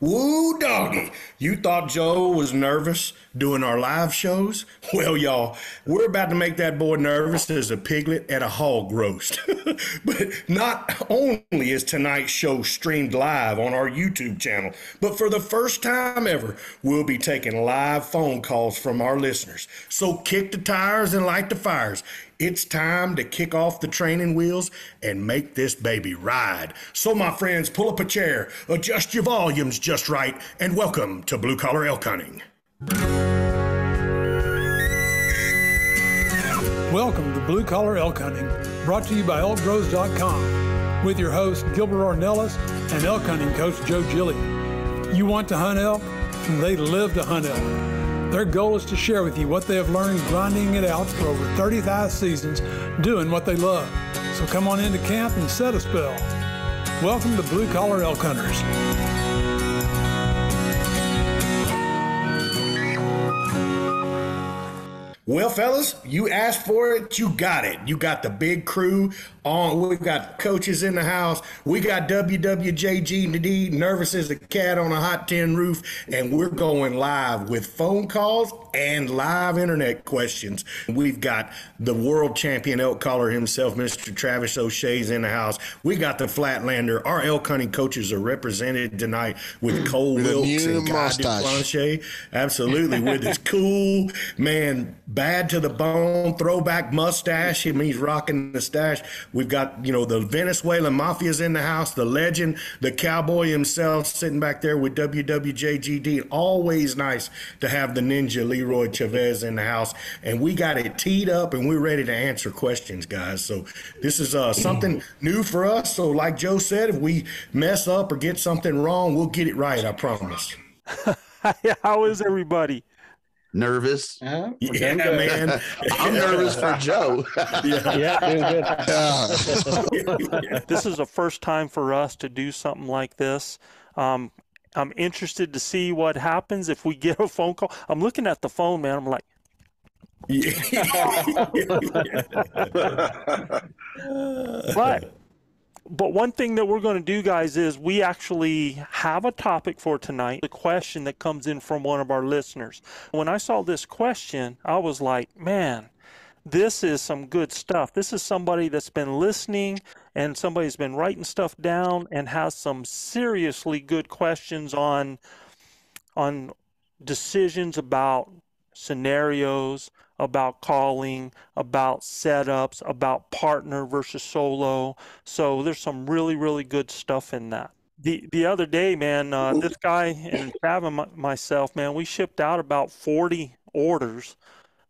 Woo doggy. You thought Joe was nervous doing our live shows? Well, y'all, we're about to make that boy nervous as a piglet at a hog roast. but not only is tonight's show streamed live on our YouTube channel, but for the first time ever, we'll be taking live phone calls from our listeners. So kick the tires and light the fires. It's time to kick off the training wheels and make this baby ride. So, my friends, pull up a chair, adjust your volumes just right, and welcome to Blue Collar Elk Hunting. Welcome to Blue Collar Elk Hunting, brought to you by ElkBros.com, with your host Gilbert Ornelas and elk hunting coach Joe Giglia. You want to hunt elk? They live to hunt elk. Their goal is to share with you what they have learned grinding it out for over 35 seasons, doing what they love. So come on into camp and set a spell. Welcome to Blue Collar Elk Hunters. Well, fellas, you asked for it, you got it. You got the big crew on. We've got coaches in the house. We got WWJGD nervous as a cat on a hot tin roof, and we're going live with phone calls and live internet questions. We've got the world champion elk caller himself, Mr. Travis O'Shea's in the house. We got the Flatlander. Our elk hunting coaches are represented tonight with Cole Wilks and Guy. Absolutely, with his cool man bad to the bone, throwback mustache. I mean, he's rocking the stash. We've got, you know, the Venezuelan mafia's in the house, the legend, the cowboy himself sitting back there with WWJGD. Always nice to have the ninja Leroy Chavez in the house. And we got it teed up and we're ready to answer questions, guys. So this is uh, something new for us. So, like Joe said, if we mess up or get something wrong, we'll get it right, I promise. How is everybody? Nervous. Uh-huh. Yeah, man. I'm nervous for Joe. yeah, yeah doing this is the first time for us to do something like this. Um, I'm interested to see what happens if we get a phone call. I'm looking at the phone, man. I'm like, but but one thing that we're going to do, guys, is we actually have a topic for tonight. The question that comes in from one of our listeners. When I saw this question, I was like, man, this is some good stuff. This is somebody that's been listening and somebody's been writing stuff down and has some seriously good questions on on decisions about scenarios, about calling, about setups, about partner versus solo. So there's some really, really good stuff in that. The the other day, man, uh, this guy and Trav and myself, man, we shipped out about 40 orders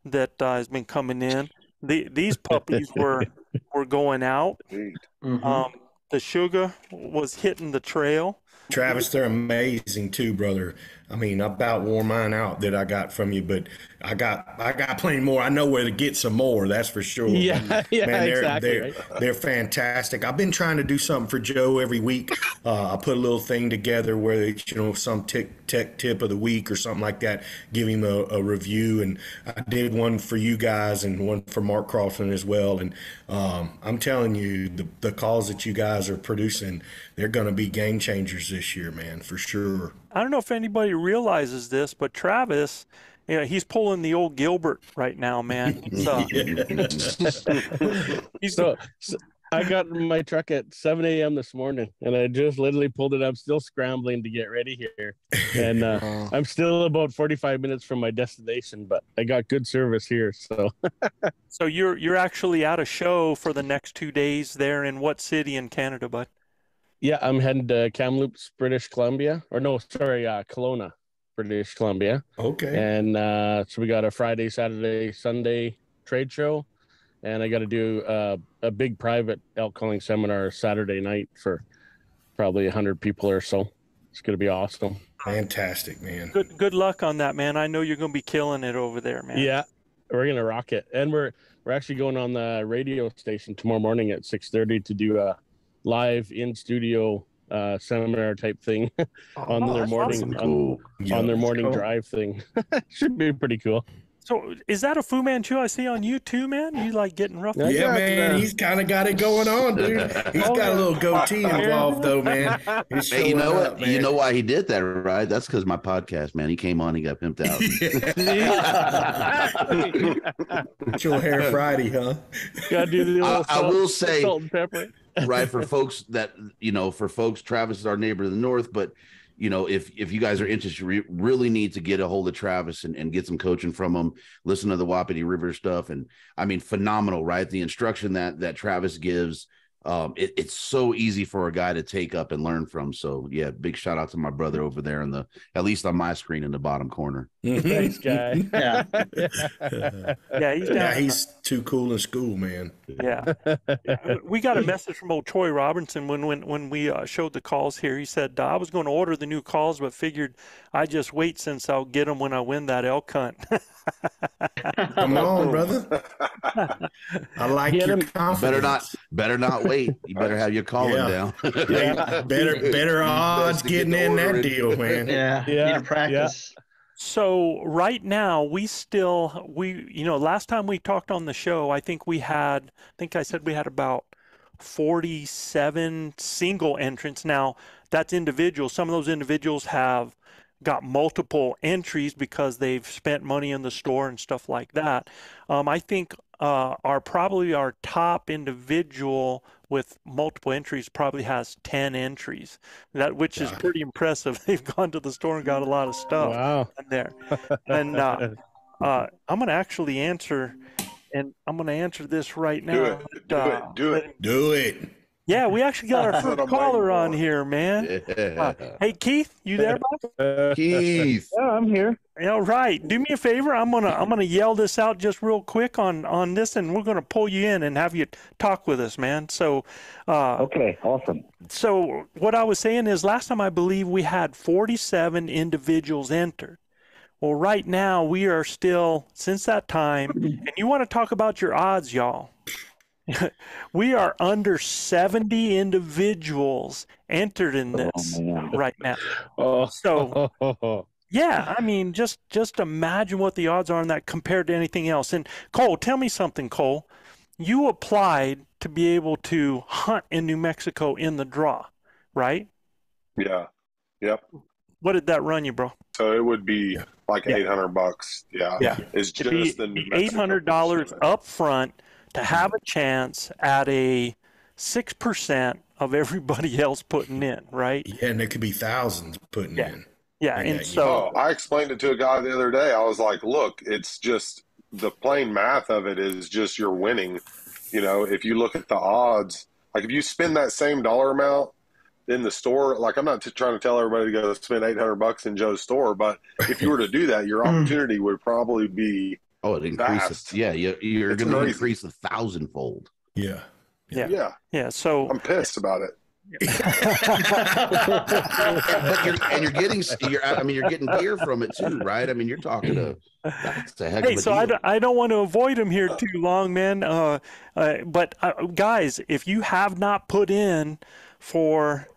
that uh, has been coming in. The, these puppies were were going out. Mm-hmm. Um, the sugar was hitting the trail. Travis, they're amazing too, brother. I mean, I about wore mine out that I got from you, but I got I got plenty more. I know where to get some more. That's for sure. Yeah, yeah, Man, they're, exactly. They're, right? they're fantastic. I've been trying to do something for Joe every week. Uh, I put a little thing together where you know some tech tech tip of the week or something like that. Give him a, a review, and I did one for you guys and one for Mark Crofton as well. And um, I'm telling you, the the calls that you guys are producing, they're going to be game changers this year, man, for sure. I don't know if anybody realizes this, but Travis, you know, he's pulling the old Gilbert right now, man. So, he's so, so I got in my truck at 7 a.m. this morning, and I just literally pulled it. I'm still scrambling to get ready here, and uh, oh. I'm still about 45 minutes from my destination, but I got good service here. So, so you're you're actually at a show for the next two days there in what city in Canada, bud? Yeah, I'm heading to Kamloops, British Columbia, or no, sorry, uh, Kelowna, British Columbia. Okay. And uh, so we got a Friday, Saturday, Sunday trade show, and I got to do uh, a big private elk calling seminar Saturday night for probably hundred people or so. It's gonna be awesome. Fantastic, man. Good good luck on that, man. I know you're gonna be killing it over there, man. Yeah, we're gonna rock it, and we're we're actually going on the radio station tomorrow morning at six thirty to do a live in studio uh, seminar type thing on oh, their morning awesome. on, cool. on, their morning cool. drive thing. Should be pretty cool. So is that a Fu Manchu I see on you too, man? You like getting rough? Yeah, Yeah, man, the- he's kind of got it going on, dude. He's got a little goatee involved, though, man. He's Hey, you showing know what? up, You know why he did that, right? That's because my podcast, man. He came on, he got pimped out. It's your hair Friday, huh? Gotta do the I, little I salt, will say, salt and pepper. Right for folks that you know, for folks, Travis is our neighbor to the north, but you know, if if you guys are interested, you re- really need to get a hold of Travis and, and get some coaching from him. Listen to the Wapiti River stuff, and I mean, phenomenal, right? The instruction that that Travis gives, um, it, it's so easy for a guy to take up and learn from. So yeah, big shout out to my brother over there in the at least on my screen in the bottom corner. Thanks, guy. Yeah. Yeah, he's down. Yeah, he's too cool in school, man. Yeah. we got a message from old Troy Robinson when when when we uh, showed the calls here. He said I was going to order the new calls, but figured I just wait since I'll get them when I win that elk hunt. Come on, brother. I like Get your him- confidence. Better not, better not wait. You better have your calling Yeah. down. Yeah, better better odds to get getting in that deal, man. Yeah. Yeah, Need to practice. So right now we still we you know last time we talked on the show, I think we had I think I said we had about 47 single entrants. Now that's individual. Some of those individuals have got multiple entries because they've spent money in the store and stuff like that. Um, I think uh, our probably our top individual with multiple entries probably has 10 entries. That which is pretty impressive. They've gone to the store and got a lot of stuff Wow. in there. And uh, uh, I'm going to actually answer, and I'm going to answer this right now. Do it. Do Uh, it. Do it. Do it. Yeah, we actually got our first caller on here, man. Yeah. Hey, Keith, you there? bud? Keith. Yeah, I'm here. All right. Do me a favor. I'm gonna I'm gonna yell this out just real quick on on this, and we're gonna pull you in and have you talk with us, man. So, uh, Okay, awesome. so what I was saying is, last time I believe we had 47 individuals entered. Well, right now we are still since that time, and you want to talk about your odds, y'all. we are under 70 individuals entered in Oh, this man. right now. Oh, So yeah, I mean, just just imagine what the odds are on that compared to anything else. And Cole, tell me something, Cole. You applied to be able to hunt in New Mexico in the draw, right? Yeah. Yep. What did that run you, bro? So it would be like Yeah. eight hundred bucks. Yeah. Yeah. It's It'd just be the New eight Mexico hundred dollars piece. up front to have a chance at a six percent of everybody else putting in, right? Yeah, and there could be thousands putting Yeah. in. Yeah, Yeah, and so Oh, I explained it to a guy the other day. I was like, look, it's just the plain math of it is just you're winning. You know, if you look at the odds, like if you spend that same dollar amount in the store, like I'm not t- trying to tell everybody to go spend 800 bucks in Joe's store, but if you were to do that, your hmm. opportunity would probably be, Oh, it increases. Vast. Yeah, you, you're going to increase a thousandfold. Yeah. yeah, yeah, yeah. So I'm pissed about it. but you're and you're getting you're I mean you're getting gear from it too, right? I mean you're talking to that's a heck Hey, of a so I deal. don't, don't want to avoid him here too long, man. Uh, uh, but uh, guys, if you have not put in for,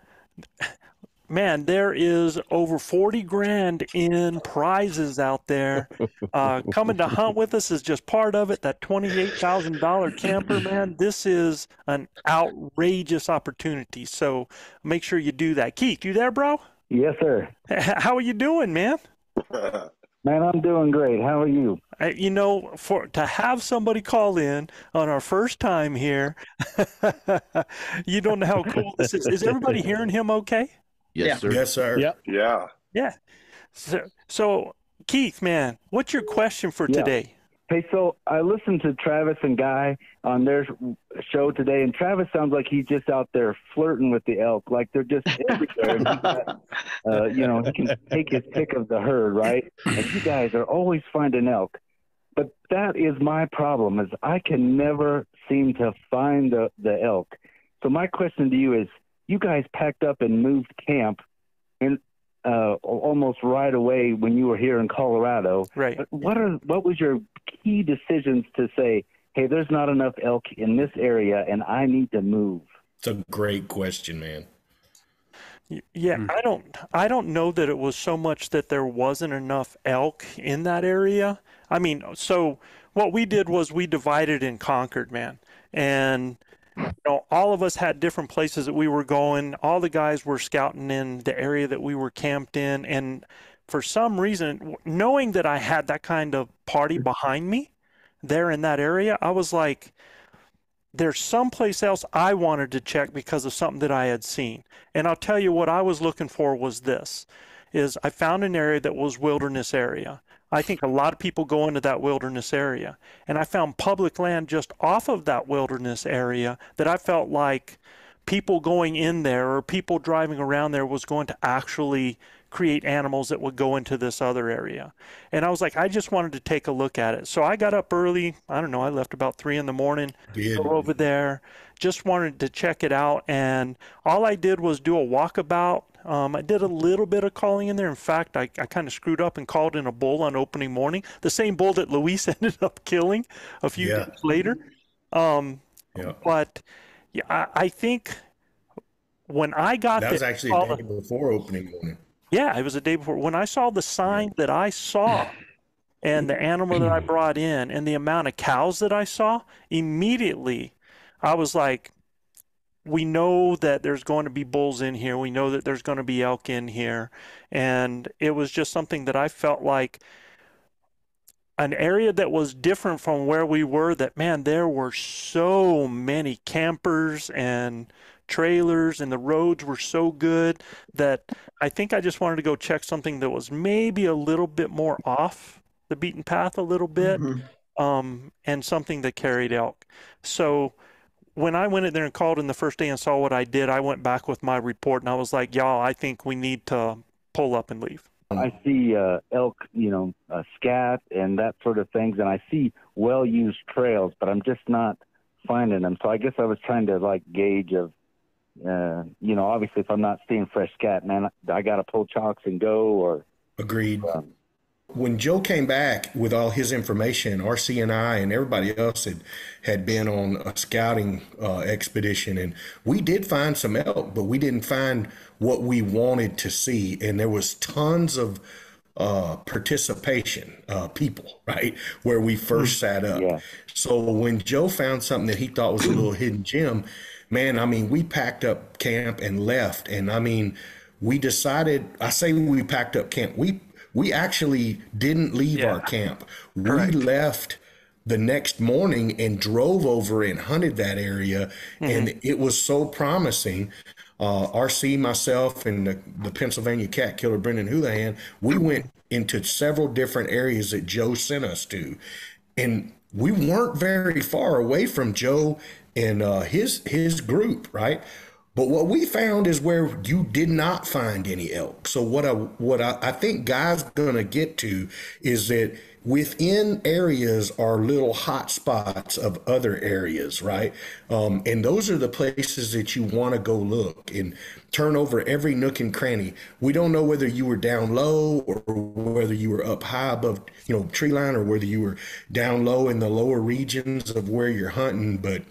man, there is over forty grand in prizes out there. Uh, coming to hunt with us is just part of it. That twenty-eight thousand dollar camper, man. This is an outrageous opportunity. So make sure you do that. Keith, you there, bro? Yes, sir. How are you doing, man? Man, I'm doing great. How are you? You know, for to have somebody call in on our first time here, you don't know how cool this is. Is everybody hearing him okay? Yes, Yeah. sir. Yes, sir. Yep. Yeah. Yeah. So, so Keith, man, what's your question for Yeah. today? Hey, so I listened to Travis and Guy on their show today, and Travis sounds like he's just out there flirting with the elk, like they're just everywhere. got, uh, you know, he can take his pick of the herd, right? And you guys are always finding elk. But that is my problem: is I can never seem to find the the elk. So my question to you is: You guys packed up and moved camp, and uh, almost right away when you were here in Colorado. Right. But what are what was your key decisions to say, hey, there's not enough elk in this area, and I need to move? It's a great question, man. Y- Yeah, Hmm. I don't I don't know that it was so much that there wasn't enough elk in that area. I mean, so what we did was we divided and conquered, man. And you know, all of us had different places that we were going. All the guys were scouting in the area that we were camped in and for some reason, knowing that I had that kind of party behind me there in that area, I was like there's someplace else I wanted to check because of something that I had seen. And I'll tell you what I was looking for was this is I found an area that was wilderness area. I think a lot of people go into that wilderness area. And I found public land just off of that wilderness area that I felt like people going in there or people driving around there was going to actually create animals that would go into this other area. And I was like, I just wanted to take a look at it. So I got up early. I don't know, I left about three in the morning, Did. go over there, just wanted to check it out. And all I did was do a walkabout. Um, I did a little bit of calling in there. In fact, I, I kind of screwed up and called in a bull on opening morning, the same bull that Luis ended up killing a few Yeah. days later. Um, Yeah. but yeah, I, I think when I got That was there, actually the- day before opening morning. yeah, it was the day before. When I saw the sign that I saw and the animal that I brought in and the amount of cows that I saw, immediately I was like, we know that there's going to be bulls in here. We know that there's going to be elk in here. And it was just something that I felt like an area that was different from where we were that man there were so many campers and trailers and the roads were so good that I think I just wanted to go check something that was maybe a little bit more off the beaten path a little bit um, and something that carried elk. So when I went in there and called in the first day and saw what I did, I went back with my report and I was like, y'all, I think we need to pull up and leave. I see uh, elk, you know, uh, scat and that sort of things, and I see well-used trails, but I'm just not finding them. So I guess I was trying to like gauge of, uh, you know, obviously if I'm not seeing fresh scat, man, I got to pull chocks and go, or Agreed. um, when Joe came back with all his information, RC and I and everybody else had had been on a scouting uh, expedition, and we did find some elk, but we didn't find what we wanted to see, and there was tons of uh, participation, uh, people, right, where we first sat up. Yeah. So when Joe found something that he thought was a little hidden gem, man, I mean, we packed up camp and left, and I mean, we decided. I say we packed up camp. We we actually didn't leave our camp. We left the next morning and drove over and hunted that area, and it was so promising. Uh, RC, myself, and the, the Pennsylvania cat killer Brendan Houlihan, we went into several different areas that Joe sent us to, and we weren't very far away from Joe and uh, his his group, right? But what we found is where you did not find any elk. So what I what I, I think guys gonna get to is that within areas are little hot spots of other areas, right? Um, and those are the places that you want to go look and turn over every nook and cranny. We don't know whether you were down low or whether you were up high above, you know, tree line or whether you were down low in the lower regions of where you're hunting, but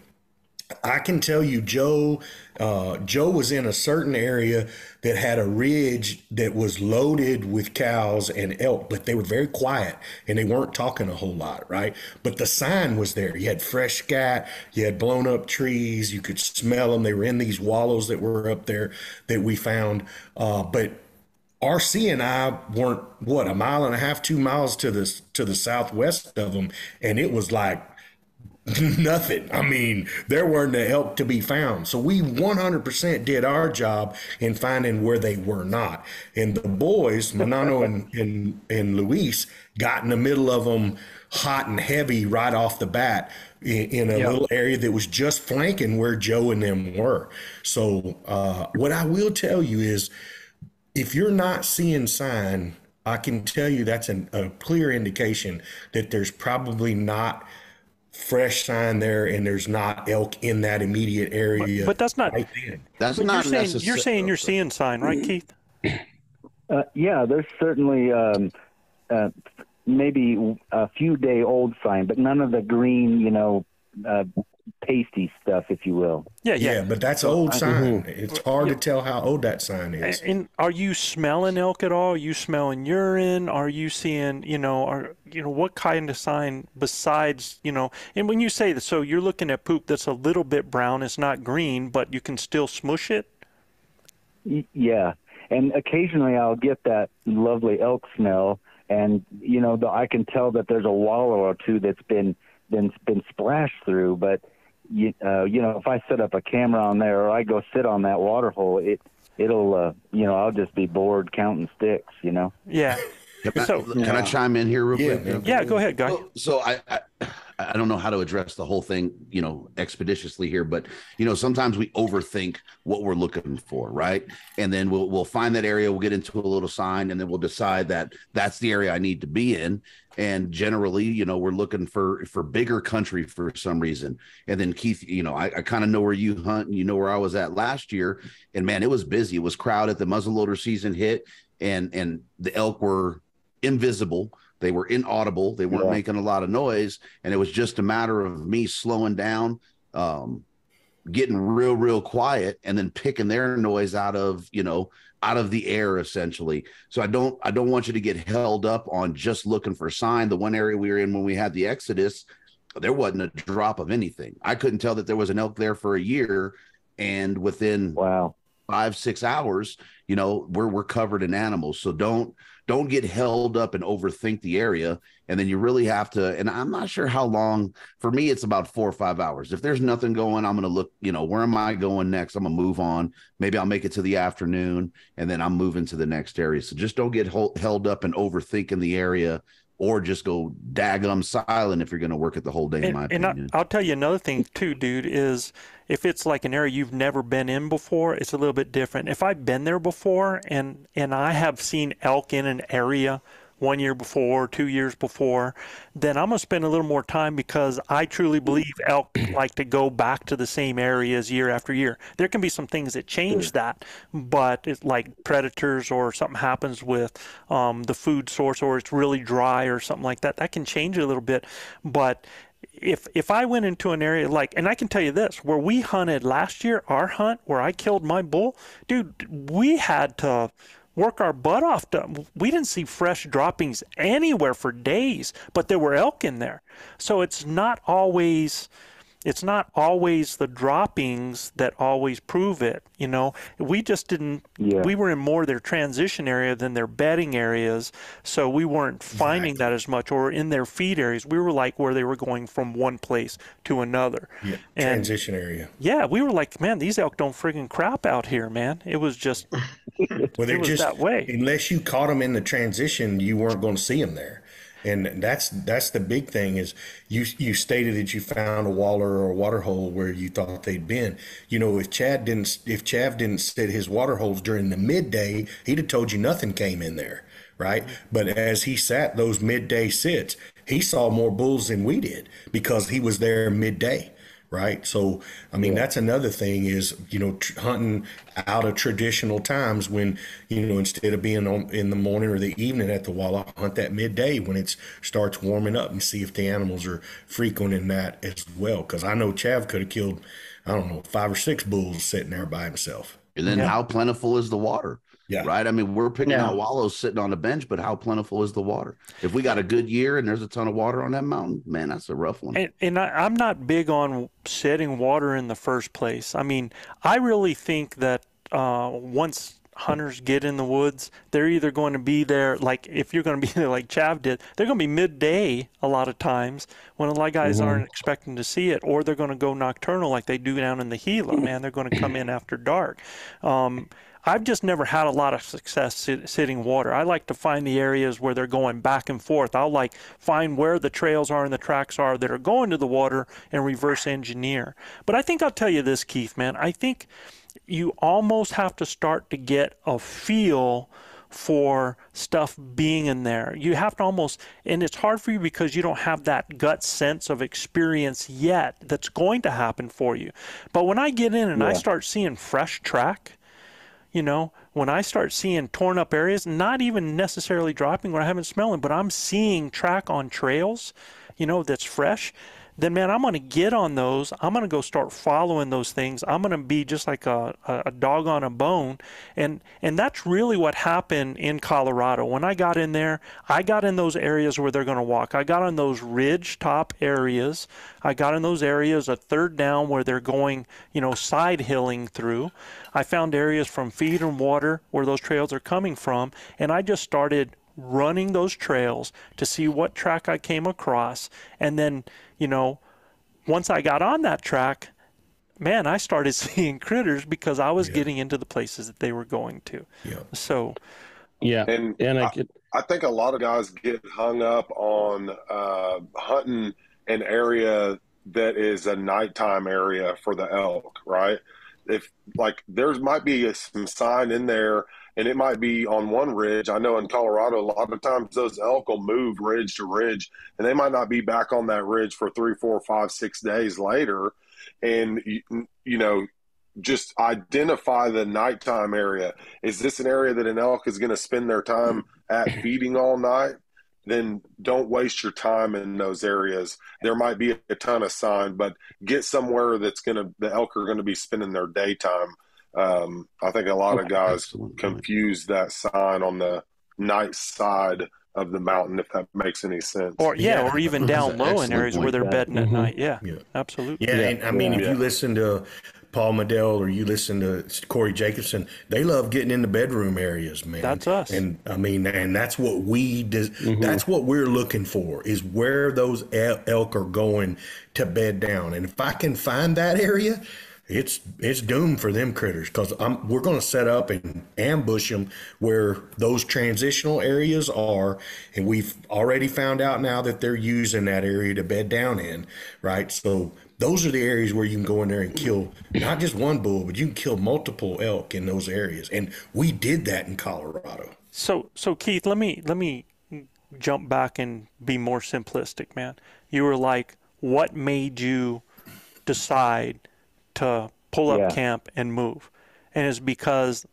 I can tell you, Joe. Uh, Joe was in a certain area that had a ridge that was loaded with cows and elk, but they were very quiet and they weren't talking a whole lot, right? But the sign was there. You had fresh scat, you had blown up trees, you could smell them. They were in these wallows that were up there that we found. Uh, but RC and I weren't what a mile and a half, two miles to the to the southwest of them, and it was like nothing. I mean, there weren't the elk to be found. So we 100% did our job in finding where they were not. And the boys, Manano and, and, and Luis, got in the middle of them hot and heavy right off the bat in, in a little area that was just flanking where Joe and them were. So uh, what I will tell you is if you're not seeing sign, I can tell you that's an, a clear indication that there's probably not fresh sign there and there's not elk in that immediate area. But that's not. right then. That's But not you're saying necessary. you're saying you're seeing sign, right, Keith? Uh, yeah, there's certainly um, uh, maybe a few day old sign, but none of the green, you know, uh, pasty stuff, if you will. Yeah, Yeah, yeah. but that's old sign. Mm-hmm. It's hard to tell how old that sign is. And are you smelling elk at all? Are you smelling urine? Are you seeing, you know, are you know what kind of sign besides, you know? And when you say that, so you're looking at poop that's a little bit brown. It's not green, but you can still smush it. Y- Yeah, and occasionally I'll get that lovely elk smell, and you know the, I can tell that there's a wallow or two that's been been been splashed through. But you uh, you know if I set up a camera on there or I go sit on that water hole, it it'll uh, you know I'll just be bored counting sticks. You know. Yeah. Can I, So- can I chime in here real Yeah, quick? man. Yeah. Go ahead, guy. So, so I, I I don't know how to address the whole thing, you know, expeditiously here, but you know, sometimes we overthink what we're looking for, right? And then we'll we'll find that area, we'll get into a little sign, and then we'll decide that that's the area I need to be in. And generally, you know, we're looking for for bigger country for some reason. And then Keith, you know, I, I kind of know where you hunt, and you know where I was at last year, and man, it was busy. It was crowded. The muzzleloader season hit, and and the elk were invisible. They were inaudible. They weren't Yeah. making a lot of noise, and it was just a matter of me slowing down, um, getting real, real quiet, and then picking their noise out of you know out of the air essentially. So I don't I don't want you to get held up on just looking for sign. The one area we were in when we had the Exodus, there wasn't a drop of anything. I couldn't tell that there was an elk there for a year, and within Wow. Five six hours you know we're we're covered in animals. So don't don't get held up and overthink the area. And then you really have to and i'm not sure how long for me it's about four or five hours. If there's nothing going i'm to look you know where am i going next? I'm to move on. Maybe i'll make it to the afternoon and then i'm moving to the next area. So just don't get hol- held up and overthinking the area or just go daggum silent if you're going to work it the whole day in my And, and I, I'll tell you another thing too, dude, is if it's like an area you've never been in before, it's a little bit different. If I've been there before and and I have seen elk in an area one year before, two years before, then I'm gonna spend a little more time because I truly believe elk like to go back to the same areas year after year. There can be some things that change that, but it's like predators or something happens with um, the food source or it's really dry or something like that. That can change it a little bit, but if if I went into an area like, and I can tell you this, where we hunted last year, our hunt where I killed my bull, dude, we had to work our butt off. To, we didn't see fresh droppings anywhere for days, but there were elk in there. So it's not always. It's not always the droppings that always prove it, you know. We just didn't. Yeah. We were in more their transition area than their bedding areas, so we weren't finding that as much. Or in their feed areas, we were like where they were going from one place to another. Yeah, And transition area. yeah, we were like, man, these elk don't friggin' crap out here, man. It was just, Well, they're was just that way. Unless you caught them in the transition, you weren't going to see them there. And that's that's the big thing is you you stated that you found a waller or a water hole where you thought they'd been. You know, if Chad didn't if Chav didn't set his water holes during the midday, he'd have told you nothing came in there, right? But as he sat those midday sits, he saw more bulls than we did because he was there midday right? So, I mean, that's another thing is you know tr- hunting out of traditional times when you know instead of being on in the morning or the evening at the wall, I hunt that midday when it starts warming up and see if the animals are frequenting that as well. Because I know Chav could have killed, I don't know, five or six bulls sitting there by himself. and then Yeah. how plentiful is the water Yeah. right? I mean, we're picking Yeah. out wallows sitting on the bench, but how plentiful is the water? If we got a good year and there's a ton of water on that mountain, man, that's a rough one. and, and I, I'm not big on setting water in the first place. I mean, I really think that uh, once hunters get in the woods, they're either going to be there, like if you're going to be there like Chav did, they're going to be midday a lot of times when a lot of guys aren't expecting to see it, or they're going to go nocturnal like they do down in the Gila, man. They're going to come in after dark. Um, I've just never had a lot of success sit, sitting water. I like to find the areas where they're going back and forth. I'll like find where the trails are and the tracks are that are going to the water and reverse engineer. But I think I'll tell you this, Keith, man. I think you almost have to start to get a feel for stuff being in there. You have to almost, and it's hard for you because you don't have that gut sense of experience yet that's going to happen for you. But when I get in and I start seeing fresh track, you know, when I start seeing torn up areas, not even necessarily dropping where I haven't smelling, but I'm seeing track on trails, you know, that's fresh. Then man, I'm going to get on those. I'm going to go start following those things. I'm going to be just like a, a, dog on a bone. And, and that's really what happened in Colorado. When I got in there, I got in those areas where they're going to walk. I got on those ridge top areas. I got in those areas a third down where they're going, you know, side hilling through. I found areas from feed and water where those trails are coming from. And I just started running those trails to see what track I came across. And then, you know, once I got on that track, man, I started seeing critters because I was Yeah. getting into the places that they were going to. Yeah. So, Yeah, And and I I- could, I think a lot of guys get hung up on uh, hunting an area that is a nighttime area for the elk, right? If like there might be a, some sign in there, and it might be on one ridge. I know in Colorado, a lot of times those elk will move ridge to ridge, and they might not be back on that ridge for three, four, five, six days later. And you, know, just identify the nighttime area. Is this an area that an elk is going to spend their time at feeding all night? Then don't waste your time in those areas. There might be a ton of sign, but get somewhere that's going to, the elk are going to be spending their daytime. Um, I think a lot of guys Excellent. confuse that sign on the night side of the mountain, if that makes any sense. or yeah, Yeah. or even down low in areas where they're Yeah. bedding at Mhm. night. Yeah, Yeah. absolutely. Yeah, and I mean, if you listen to Paul Medel or you listen to Corey Jacobsen, they love getting in the bedroom areas, man. That's us. And I mean, and that's what we des- that's what we're looking for is where those elk are going to bed down. And if I can find that area, it's it's doomed for them critters because we're going to set up and ambush them where those transitional areas are, and we've already found out now that they're using that area to bed down in, right? So those are the areas where you can go in there and kill not just one bull, but you can kill multiple elk in those areas, and we did that in Colorado. So, so Keith, let me let me jump back and be more simplistic, man. You were like, what made you decide to pull up Yeah. camp and move? And it's because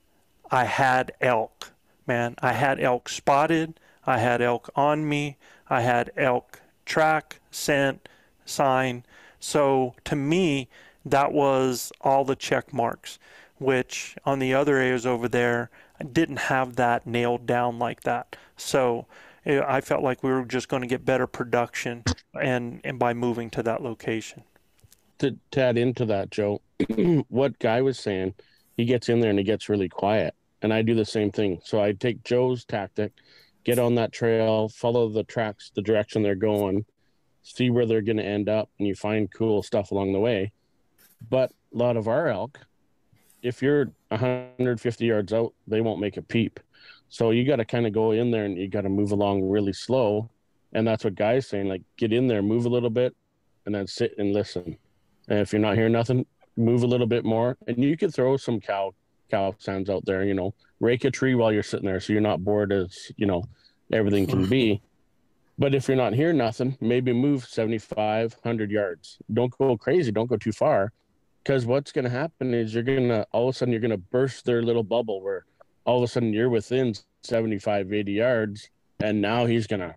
I had elk, man. I had elk spotted. I had elk on me. I had elk track, scent, sign. So to me, that was all the check marks, which on the other areas over there, I didn't have that nailed down like that. So eh, I felt like we were just going to get better production and, and by moving to that location. To, to add into that, Joe, what Guy was saying, he gets in there and he gets really quiet. And I do the same thing. So I take Joe's tactic, get on that trail, follow the tracks, the direction they're going, see where they're going to end up, and you find cool stuff along the way. But a lot of our elk, if you're 150 yards out, they won't make a peep. So you got to kind of go in there and you got to move along really slow. And that's what Guy's saying like, get in there, move a little bit, and then sit and listen. And if you're not hearing nothing, move a little bit more. And you could throw some cow cow sounds out there, you know, rake a tree while you're sitting there so you're not bored as, you know, everything can be. But if you're not hearing nothing, maybe move 75, 100 yards. Don't go crazy. Don't go too far. Because what's going to happen is you're going to, all of a sudden, you're going to burst their little bubble where all of a sudden you're within 75, 80 yards. And now he's going to,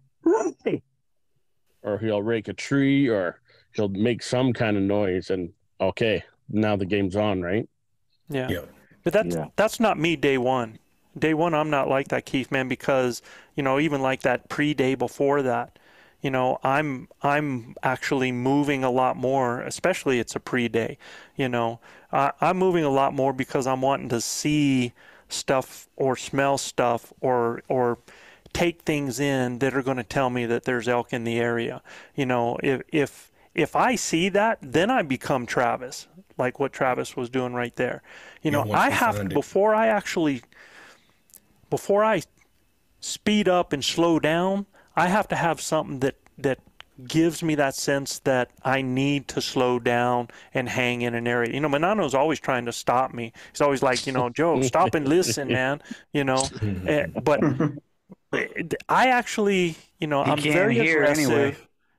or he'll rake a tree or he'll make some kind of noise. And okay, now the game's on, right? Yeah. Yeah. But that's Yeah. that's not me day one. Day one, I'm not like that, Keith, man, because you know even like that pre-day before that, you know, I'm I'm actually moving a lot more. Especially it's a pre-day, you know, I, I'm moving a lot more because I'm wanting to see stuff or smell stuff or or take things in that are going to tell me that there's elk in the area. You know, if if if I see that, then I become Travis, like what Travis was doing right there. You know, I have find it. before I actually before I speed up and slow down, I have to have something that that gives me that sense that I need to slow down and hang in an area. You know, Manano's always trying to stop me. He's always like, you know, Joe, stop and listen, man. You know, Eh, but I actually, you know, He I'm very hear aggressive. anyway.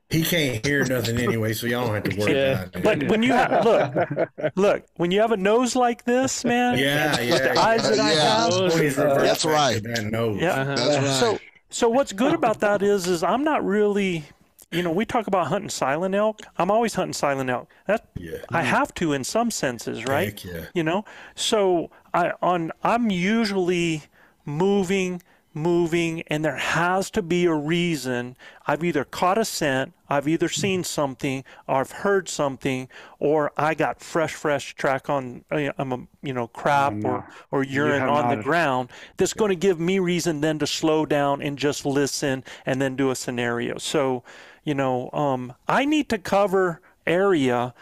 He can't hear nothing anyway, so y'all don't have to worry Yeah. about it. But when you have look, look, when you have a nose like this, man, yeah, yeah, with the eyes that I Yeah. have, Point is reversed That's right. to That nose. yeah. That's uh-huh. right. So, so what's good about that is, is I'm not really you know, we talk about hunting silent elk. I'm always hunting silent elk. That Yeah. I have to in some senses, right? Heck yeah. You know, so I on I'm usually moving, moving, and there has to be a reason. I've either caught a scent, I've either seen something, or I've heard something, or I got fresh, fresh track on, uh, I'm a, you know, crap or or urine on the ground. That's going to give me reason then to slow down and just listen and then do a scenario. So, you know, um, I need to cover area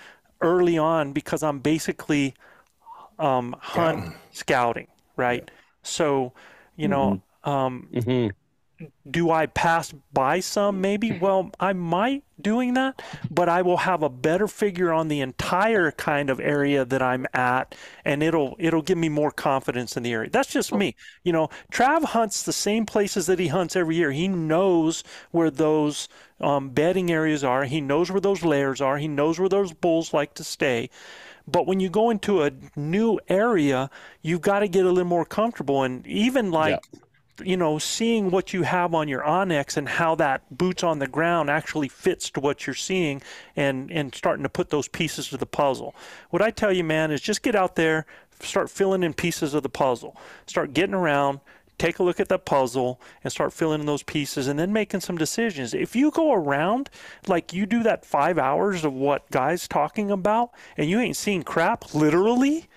early on because I'm basically um, hunt scouting, right? So, you know, um, hmm do I pass by some? Maybe. Well, I might doing that, but I will have a better figure on the entire kind of area that I'm at, and it'll it'll give me more confidence in the area. That's just me. You know, Trav hunts the same places that he hunts every year. He knows where those um, bedding areas are. He knows where those layers are. He knows where those bulls like to stay. But when you go into a new area, you've got to get a little more comfortable. And even like you know, seeing what you have on your onX and how that boots on the ground actually fits to what you're seeing and, and starting to put those pieces to the puzzle. What I tell you, man, is just get out there, start filling in pieces of the puzzle. Start getting around, take a look at that puzzle and start filling in those pieces and then making some decisions. If you go around like you do that five hours of what guys talking about and you ain't seen crap literally,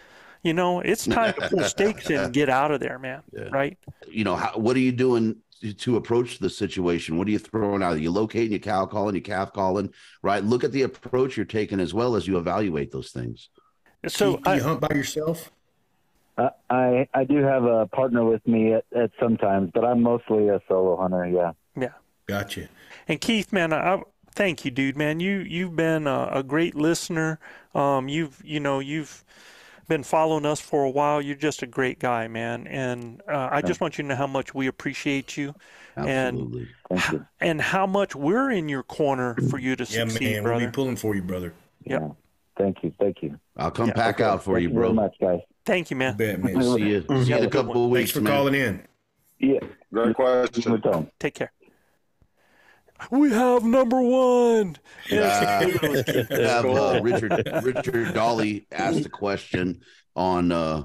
you know, it's time to pull stakes and get out of there, man. Right? you know, how, what are you doing to, to approach the situation? What are you throwing out? Are you locating, you cow calling, you calf calling, right? Look at the approach you're taking as well as you evaluate those things. So do, you, do you I, hunt by yourself? Uh, I I do have a partner with me at, at sometimes, but I'm mostly a solo hunter. Yeah. yeah. Gotcha. And Keith, man, I, I thank you, dude, man. You you've been a, a great listener. Um, you've you know you've been following us for a while. You're just a great guy, man. And uh, I just want you to know how much we appreciate you Absolutely. Thank you. and how much we're in your corner for you to Yeah, succeed, man. We'll be pulling for you, brother. Yep. Yeah. Thank you. Thank you. I'll come Yeah, pack out for Thank you, you very bro. much, guys. Thank you, man. Bet, man. See you, see you in a couple of weeks. Thanks weeks, for man. calling in. Yeah. Great question. With Tom. Take care. We have number one. Uh, have, uh, Richard Richard Dolly asked a question on uh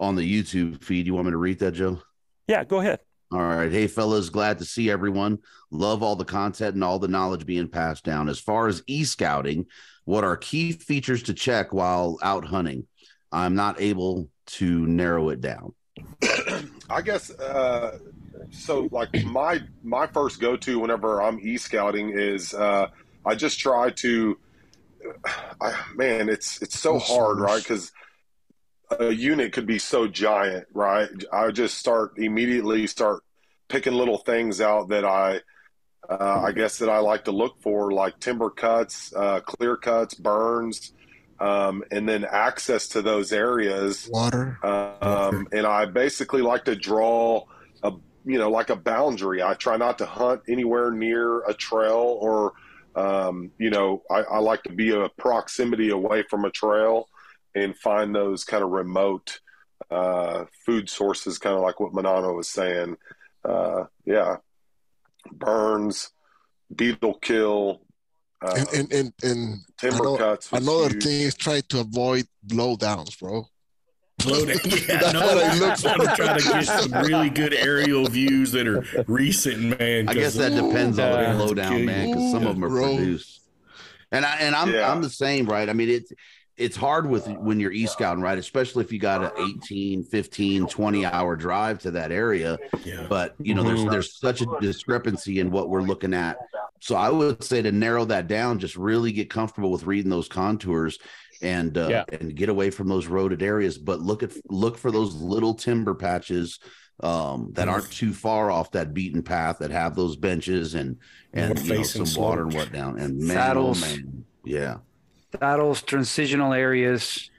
on the YouTube feed. You want me to read that, Joe? Yeah, go ahead. All right. Hey, fellas, glad to see everyone. Love all the content and all the knowledge being passed down. As far as e scouting, what are key features to check while out hunting? I'm not able to narrow it down. I guess uh, so. Like my my first go to whenever I'm e scouting is uh, I just try to. I, man, it's it's so hard, right? Because a unit could be so giant, right? I just start immediately start picking little things out that I. Uh, I guess that I like to look for, like timber cuts, uh, clear cuts, burns, um, and then access to those areas Water. um, and I basically like to draw you know like a boundary. I try not to hunt anywhere near a trail or um, you know I, I like to be a proximity away from a trail and find those kind of remote uh, food sources, kind of like what Manano was saying. Uh, yeah, burns, beetle kill, uh, and and and, and timber ano- cuts. another huge. thing is try to avoid blowdowns, bro. Slow. Yeah, no, what I I'm look trying to try to get some really good aerial views that are recent, man. I guess that depends on Yeah. the lowdown, man, because some of them are Bro. produced. And I and I'm Yeah. I'm the same, right? I mean, it's it's hard with when you're e scouting, right? Especially if you got an 18, 15, 20 hour drive to that area. Yeah. But you know, there's mm-hmm. there's such a discrepancy in what we're looking at. So I would say to narrow that down, just really get comfortable with reading those contours and uh, Yeah. and get away from those roaded areas. But look at look for those little timber patches um that aren't too far off that beaten path that have those benches and and you know, facing some water and slopes. whatnot and man, Saddles. oh man yeah saddles, transitional areas.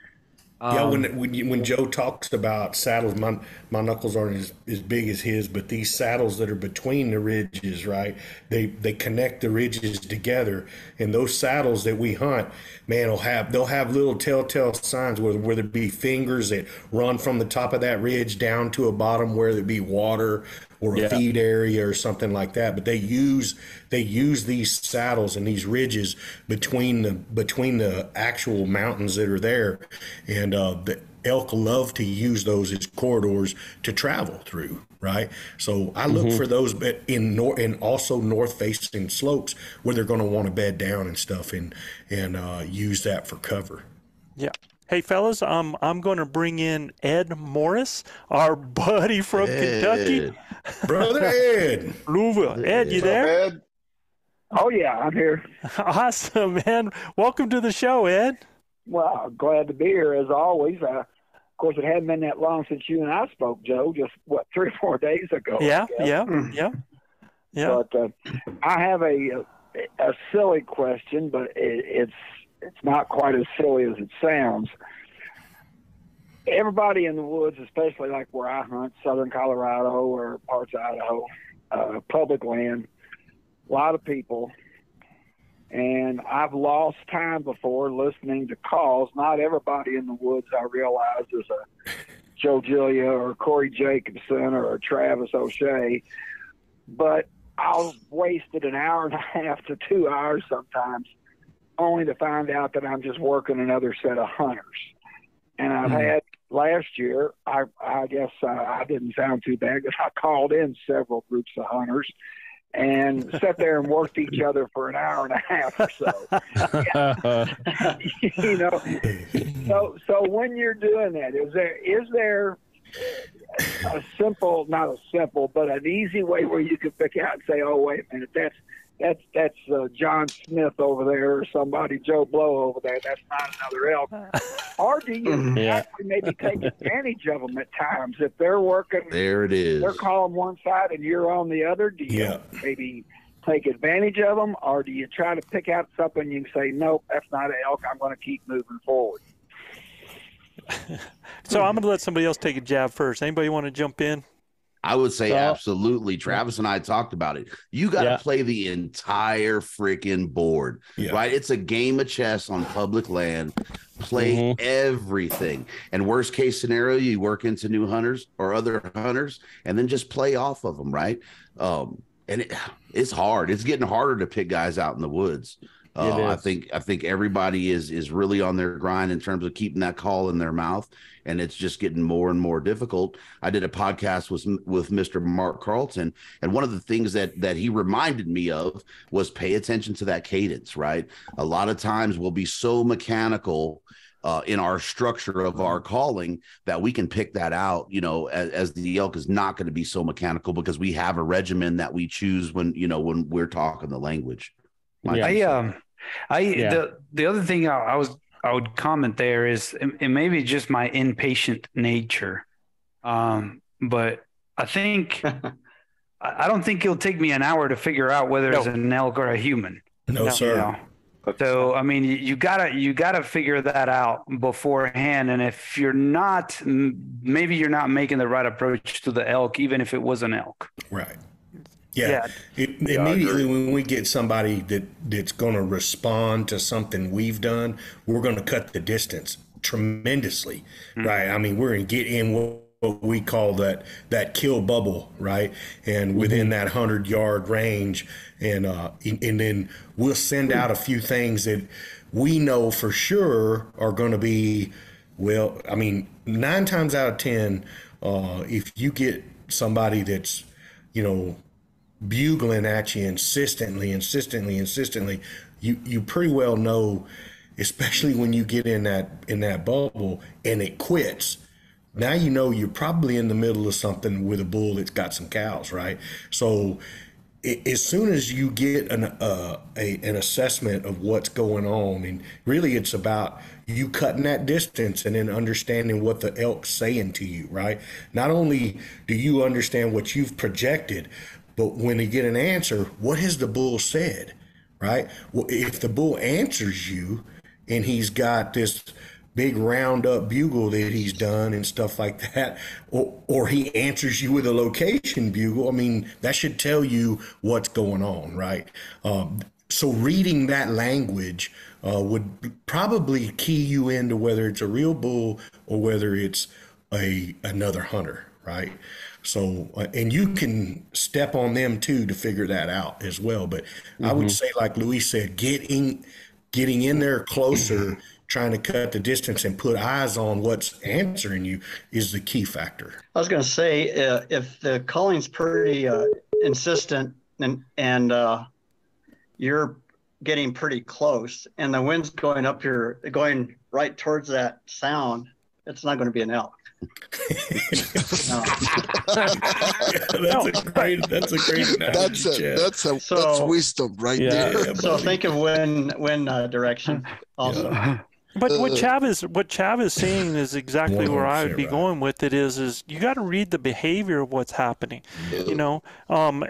Yeah, Um, when when, you, when Joe talks about saddles, my my knuckles aren't as, as big as his, but these saddles that are between the ridges, right? They they connect the ridges together, and those saddles that we hunt, man, will have they'll have little telltale signs where where there be fingers that run from the top of that ridge down to a bottom where there be water or a Yeah. feed area or something like that. But they use they use these saddles and these ridges between the between the actual mountains that are there, and uh, the elk love to use those as corridors to travel through. Right, so I look for those, but in nor and also north facing slopes where they're going to want to bed down and stuff, and and uh, use that for cover. Yeah. Hey fellas, um, I'm going to bring in Ed Morris, our buddy from Kentucky, Brother Ed. Louisville. Ed, you there? Ed, Oh yeah, I'm here. Awesome, man. Welcome to the show, Ed. Well, glad to be here as always. Uh, of course, it hadn't been that long since you and I spoke, Joe. Just what three or four days ago. Yeah, yeah, yeah, yeah. But uh, I have a a silly question, but it, it's it's not quite as silly as it sounds. Everybody in the woods, especially like where I hunt, southern Colorado or parts of Idaho, uh, public land, a lot of people. And I've lost time before listening to calls. Not everybody in the woods, I realize, is a Joe Giglia or Corey Jacobsen or Travis O'Shea. But I've wasted an hour and a half to two hours sometimes, only to find out that I'm just working another set of hunters. And I've had last year, I, I guess uh, I didn't sound too bad because I called in several groups of hunters and sat there and worked each other for an hour and a half or so. you know, so so when you're doing that, is there is there a simple, not a simple, but an easy way where you can pick out and say, "Oh, wait a minute, that's that's that's uh, John Smith over there, or somebody Joe Blow over there. That's not another elk." or do Yeah. actually maybe take advantage of them at times if they're working? There it is. They're calling one side and you're on the other. Do you Yeah. maybe take advantage of them, or do you try to pick out something you can say, "Nope, that's not an elk. I'm going to keep moving forward." So I'm going to let somebody else take a jab first. Anybody want to jump in? I would say Well- absolutely. Travis and I talked about it. You got to Yeah. play the entire freaking board, Yeah. right? It's a game of chess on public land. Play Mhm. everything. And worst case scenario, you work into new hunters or other hunters, and then just play off of them, right? Um, and it, it's hard. It's getting harder to pick guys out in the woods. Uh, I think I think everybody is is really on their grind in terms of keeping that call in their mouth, and it's just getting more and more difficult. I did a podcast with with Mr. Mark Carlton, and one of the things that that he reminded me of was pay attention to that cadence. Right, a lot of times we'll be so mechanical uh, in our structure of our calling that we can pick that out. You know, as, as the elk is not going to be so mechanical because we have a regimen that we choose when you know when we're talking the language. My Yeah. I um, I Yeah. the the other thing I, I was I would comment there is it, it may be just my impatient nature, um, but I think I I don't think it'll take me an hour to figure out whether it's an elk or a human. No, No. sir. You know? So I mean, you, you gotta you gotta figure that out beforehand, and if you're not, maybe you're not making the right approach to the elk, even if it was an elk. Right. Yeah. Yeah. It, immediately when we get somebody that that's going to respond to something we've done, we're going to cut the distance tremendously, right? I mean, we're going to get in what, what we call that that kill bubble, right? And within that hundred yard range, and uh, and then we'll send out a few things that we know for sure are going to be well. I mean, nine times out of ten, uh, if you get somebody that's you know bugling at you insistently, insistently, insistently, you you pretty well know, especially when you get in that in that bubble and it quits. Now you know you're probably in the middle of something with a bull that's got some cows, right? So as soon as you get an uh, a, an assessment of what's going on, and really it's about you cutting that distance and then understanding what the elk's saying to you, right? Not only do you understand what you've projected, but when you get an answer, what has the bull said, right? Well, if the bull answers you, and he's got this big round up bugle that he's done and stuff like that, or, or he answers you with a location bugle, I mean, that should tell you what's going on, right? Um, so reading that language uh, would probably key you into whether it's a real bull or whether it's a another hunter, right? So, uh, and you can step on them too to figure that out as well. But I would say, like Luis said, getting getting in there closer, trying to cut the distance and put eyes on what's answering you is the key factor. I was going to say uh, if the calling's pretty uh, insistent and and uh, you're getting pretty close, and the wind's going up here, going right towards that sound, it's not going to be an elk. No. that's a great. That's a great. That's a Chad. that's a that's So- wisdom right Yeah. there. So think of wind wind uh, direction also. But what Uh, Chav is what Chav is saying is exactly where I would be right. going with it. Is is you got to read the behavior of what's happening. You know, um,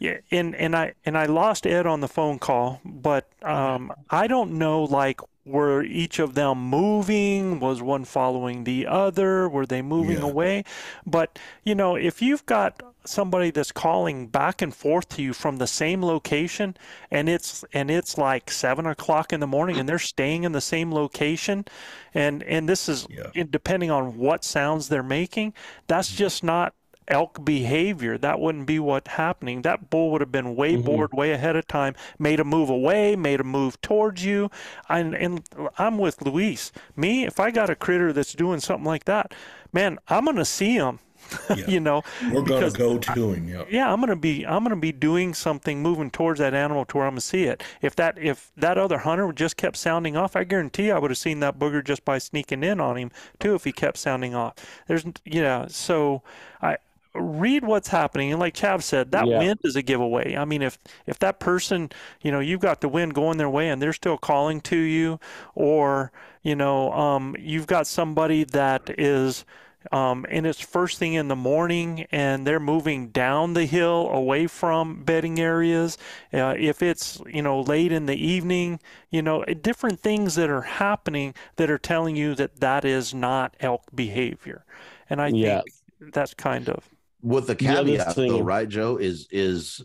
yeah, and and I and I lost Ed on the phone call, but um, I don't know like were each of them moving? Was one following the other? Were they moving Yeah. away? But you know, if you've got somebody that's calling back and forth to you from the same location and it's and it's like seven o'clock in the morning and they're staying in the same location and and this is Yeah. depending on what sounds they're making that's mm-hmm. just not elk behavior that wouldn't be what happening that bull would have been way mm-hmm. bored way ahead of time made a move away made a move towards you and, and i'm with luis me if i got a critter that's doing something like that man i'm gonna see him Yeah. you know We're gonna go to him. Yeah. yeah, I'm gonna be I'm gonna be doing something moving towards that animal to where I'm gonna see it. If that if that other hunter just kept sounding off, I guarantee I would have seen that booger just by sneaking in on him too if he kept sounding off. There's yeah, so I read what's happening and like Chav said, that Yeah. wind is a giveaway. I mean if if that person, you know, you've got the wind going their way and they're still calling to you or, you know, um you've got somebody that is um, and it's first thing in the morning and they're moving down the hill away from bedding areas uh, if it's you know late in the evening you know eh, different things that are happening that are telling you that that is not elk behavior and i Yeah. think that's kind of with the The other caveat though right joe is is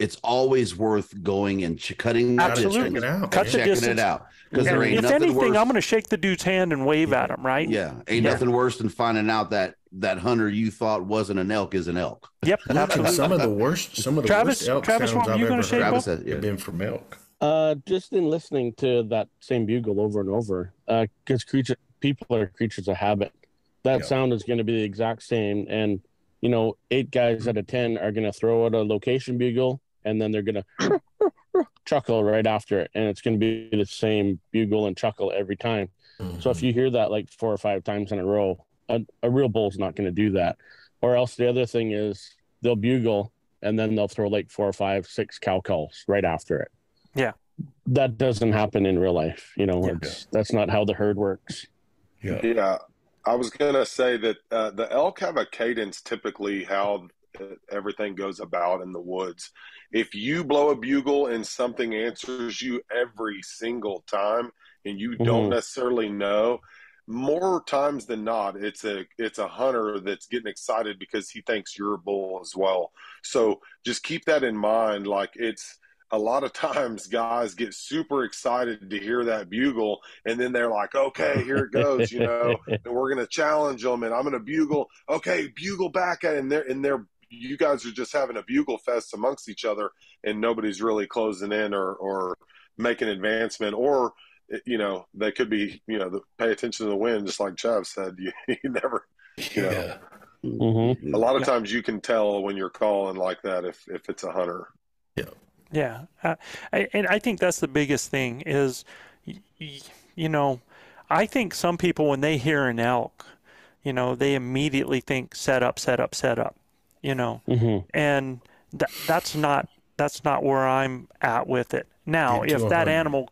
it's always worth going and ch- cutting that Absolutely. distance, it out. Cut checking distance. it out because there ain't if nothing anything worse i'm going to shake the dude's hand and wave at him right yeah ain't Yeah. nothing worse than finding out that that hunter you thought wasn't an elk is an elk yep and absolutely some of the worst, some of the Travis- worst elk Travis, sounds what I've you ever heard Travis said, yeah. have been from elk. Uh, just in listening to that same bugle over and over, because creature people are creatures of habit. That Yeah. sound is going to be the exact same, and you know, eight guys out of ten are going to throw out a location bugle, and then they're going to chuckle right after it, and it's going to be the same bugle and chuckle every time. So if mm-hmm. you hear that like four or five times in a row, a, a real bull's not going to do that. Or else the other thing is they'll bugle and then they'll throw like four or five, six cow calls right after it. Yeah. That doesn't happen in real life. You know, Yeah. it's that's not how the herd works. yeah. Yeah, I was gonna say that uh, the elk have a cadence typically how everything goes about in the woods. If you blow a bugle and something answers you every single time, and you don't Mhm. necessarily know, more times than not, it's a it's a hunter that's getting excited because he thinks you're a bull as well. So just keep that in mind. Like it's a lot of times guys get super excited to hear that bugle and then they're like okay here it goes you know and we're gonna challenge them and i'm gonna bugle okay bugle back at and they're and they're you guys are just having a bugle fest amongst each other and nobody's really closing in or or making advancement or you know they could be you know the, pay attention to the wind just like Chav said you, you never you know. Yeah. hmm a lot of times you can tell when you're calling like that if if it's a hunter. Yeah, uh, I, and I think that's the biggest thing is, you know, I think some people when they hear an elk, you know, they immediately think set up, set up, set up, you know, hmm and that that's not that's not where I'm at with it. Now, if that animal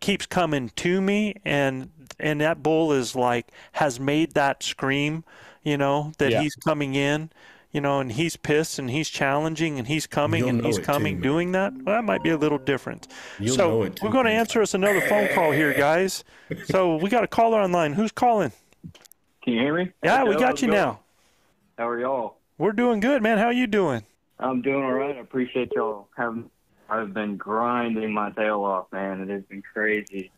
keeps coming to me and and that bull is like has made that scream, you know, that Yeah. he's coming in, you know, and he's pissed and he's challenging and he's coming You'll and he's it too, coming doing that, well, that might be a little different. You'll so too, we're going to answer us another phone call here, guys. So we got a caller online. Who's calling? Can you hear me? Yeah, Hey, we got you going? now. How are y'all? We're doing good, man. How are you doing? I'm doing all right. I appreciate y'all having. I've been grinding my tail off, man. It has been crazy.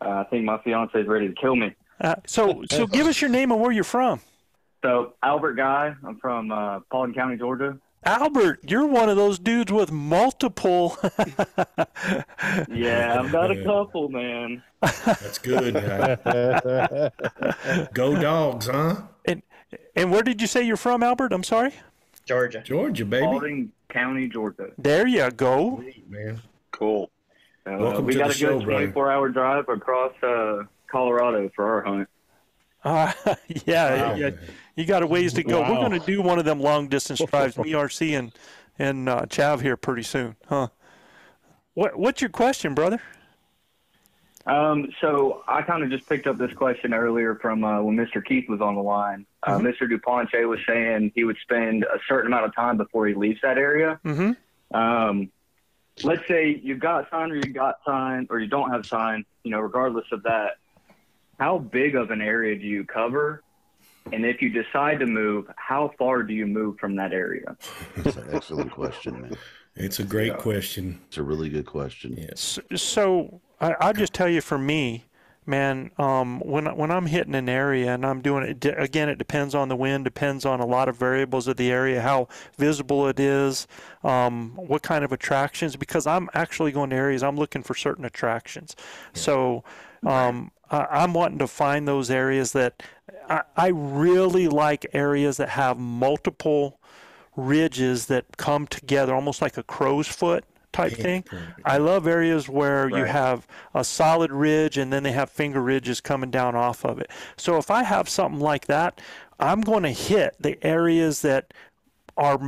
Uh, I think my fiance is ready to kill me. Uh, so so give us your name and where you're from. So Albert Guy, I'm from uh, Paulding County, Georgia. Albert, you're one of those dudes with multiple. Yeah, I've got a couple, man. That's good. Go dogs, huh? and and where did you say you're from, Albert? I'm sorry. Georgia. Georgia, baby. Paulding County, Georgia. There you go. Man. Cool. Uh, Welcome we to got the a show, good brother. 24 hour drive across uh, Colorado for our hunt. Uh, yeah, Wow. yeah, you got a ways to go. We're going to do one of them long distance drives, me, RC, and and uh, Chav here pretty soon, huh? What What's your question, brother? Um, so I kind of just picked up this question earlier from uh, when Mr. Keith was on the line. Uh, Mm-hmm. Mr. Duponche was saying he would spend a certain amount of time before he leaves that area. Mm-hmm. Um, let's say you've got sign or you got sign or you don't have sign, you know, regardless of that, how big of an area do you cover? And if you decide to move, how far do you move from that area? That's an excellent question, man. It's a great question. It's a really good question. Yes. So, so I, I'll just tell you for me, man, um, when when I'm hitting an area and I'm doing it again, it depends on the wind, depends on a lot of variables of the area, how visible it is, um, what kind of attractions. Because I'm actually going to areas, I'm looking for certain attractions. So um, I, I'm wanting to find those areas that I, I really like areas that have multiple ridges that come together, almost like a crow's foot type thing. I love areas where you have a solid ridge and then they have finger ridges coming down off of it. So if I have something like that, I'm going to hit the areas that are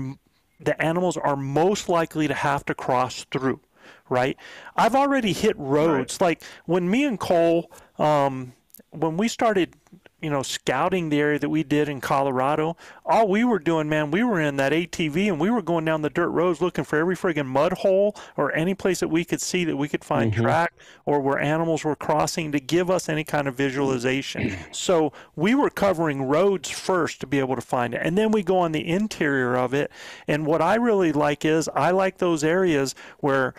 the animals are most likely to have to cross through, right? I've already hit roads like when me and Cole um when we started you know, scouting the area that we did in Colorado, all we were doing, man, we were in that ATV and we were going down the dirt roads looking for every friggin' mud hole or any place that we could see that we could find Mhm. track or where animals were crossing to give us any kind of visualization. so we were covering roads first to be able to find it. And then we go on the interior of it. And what I really like is I like those areas where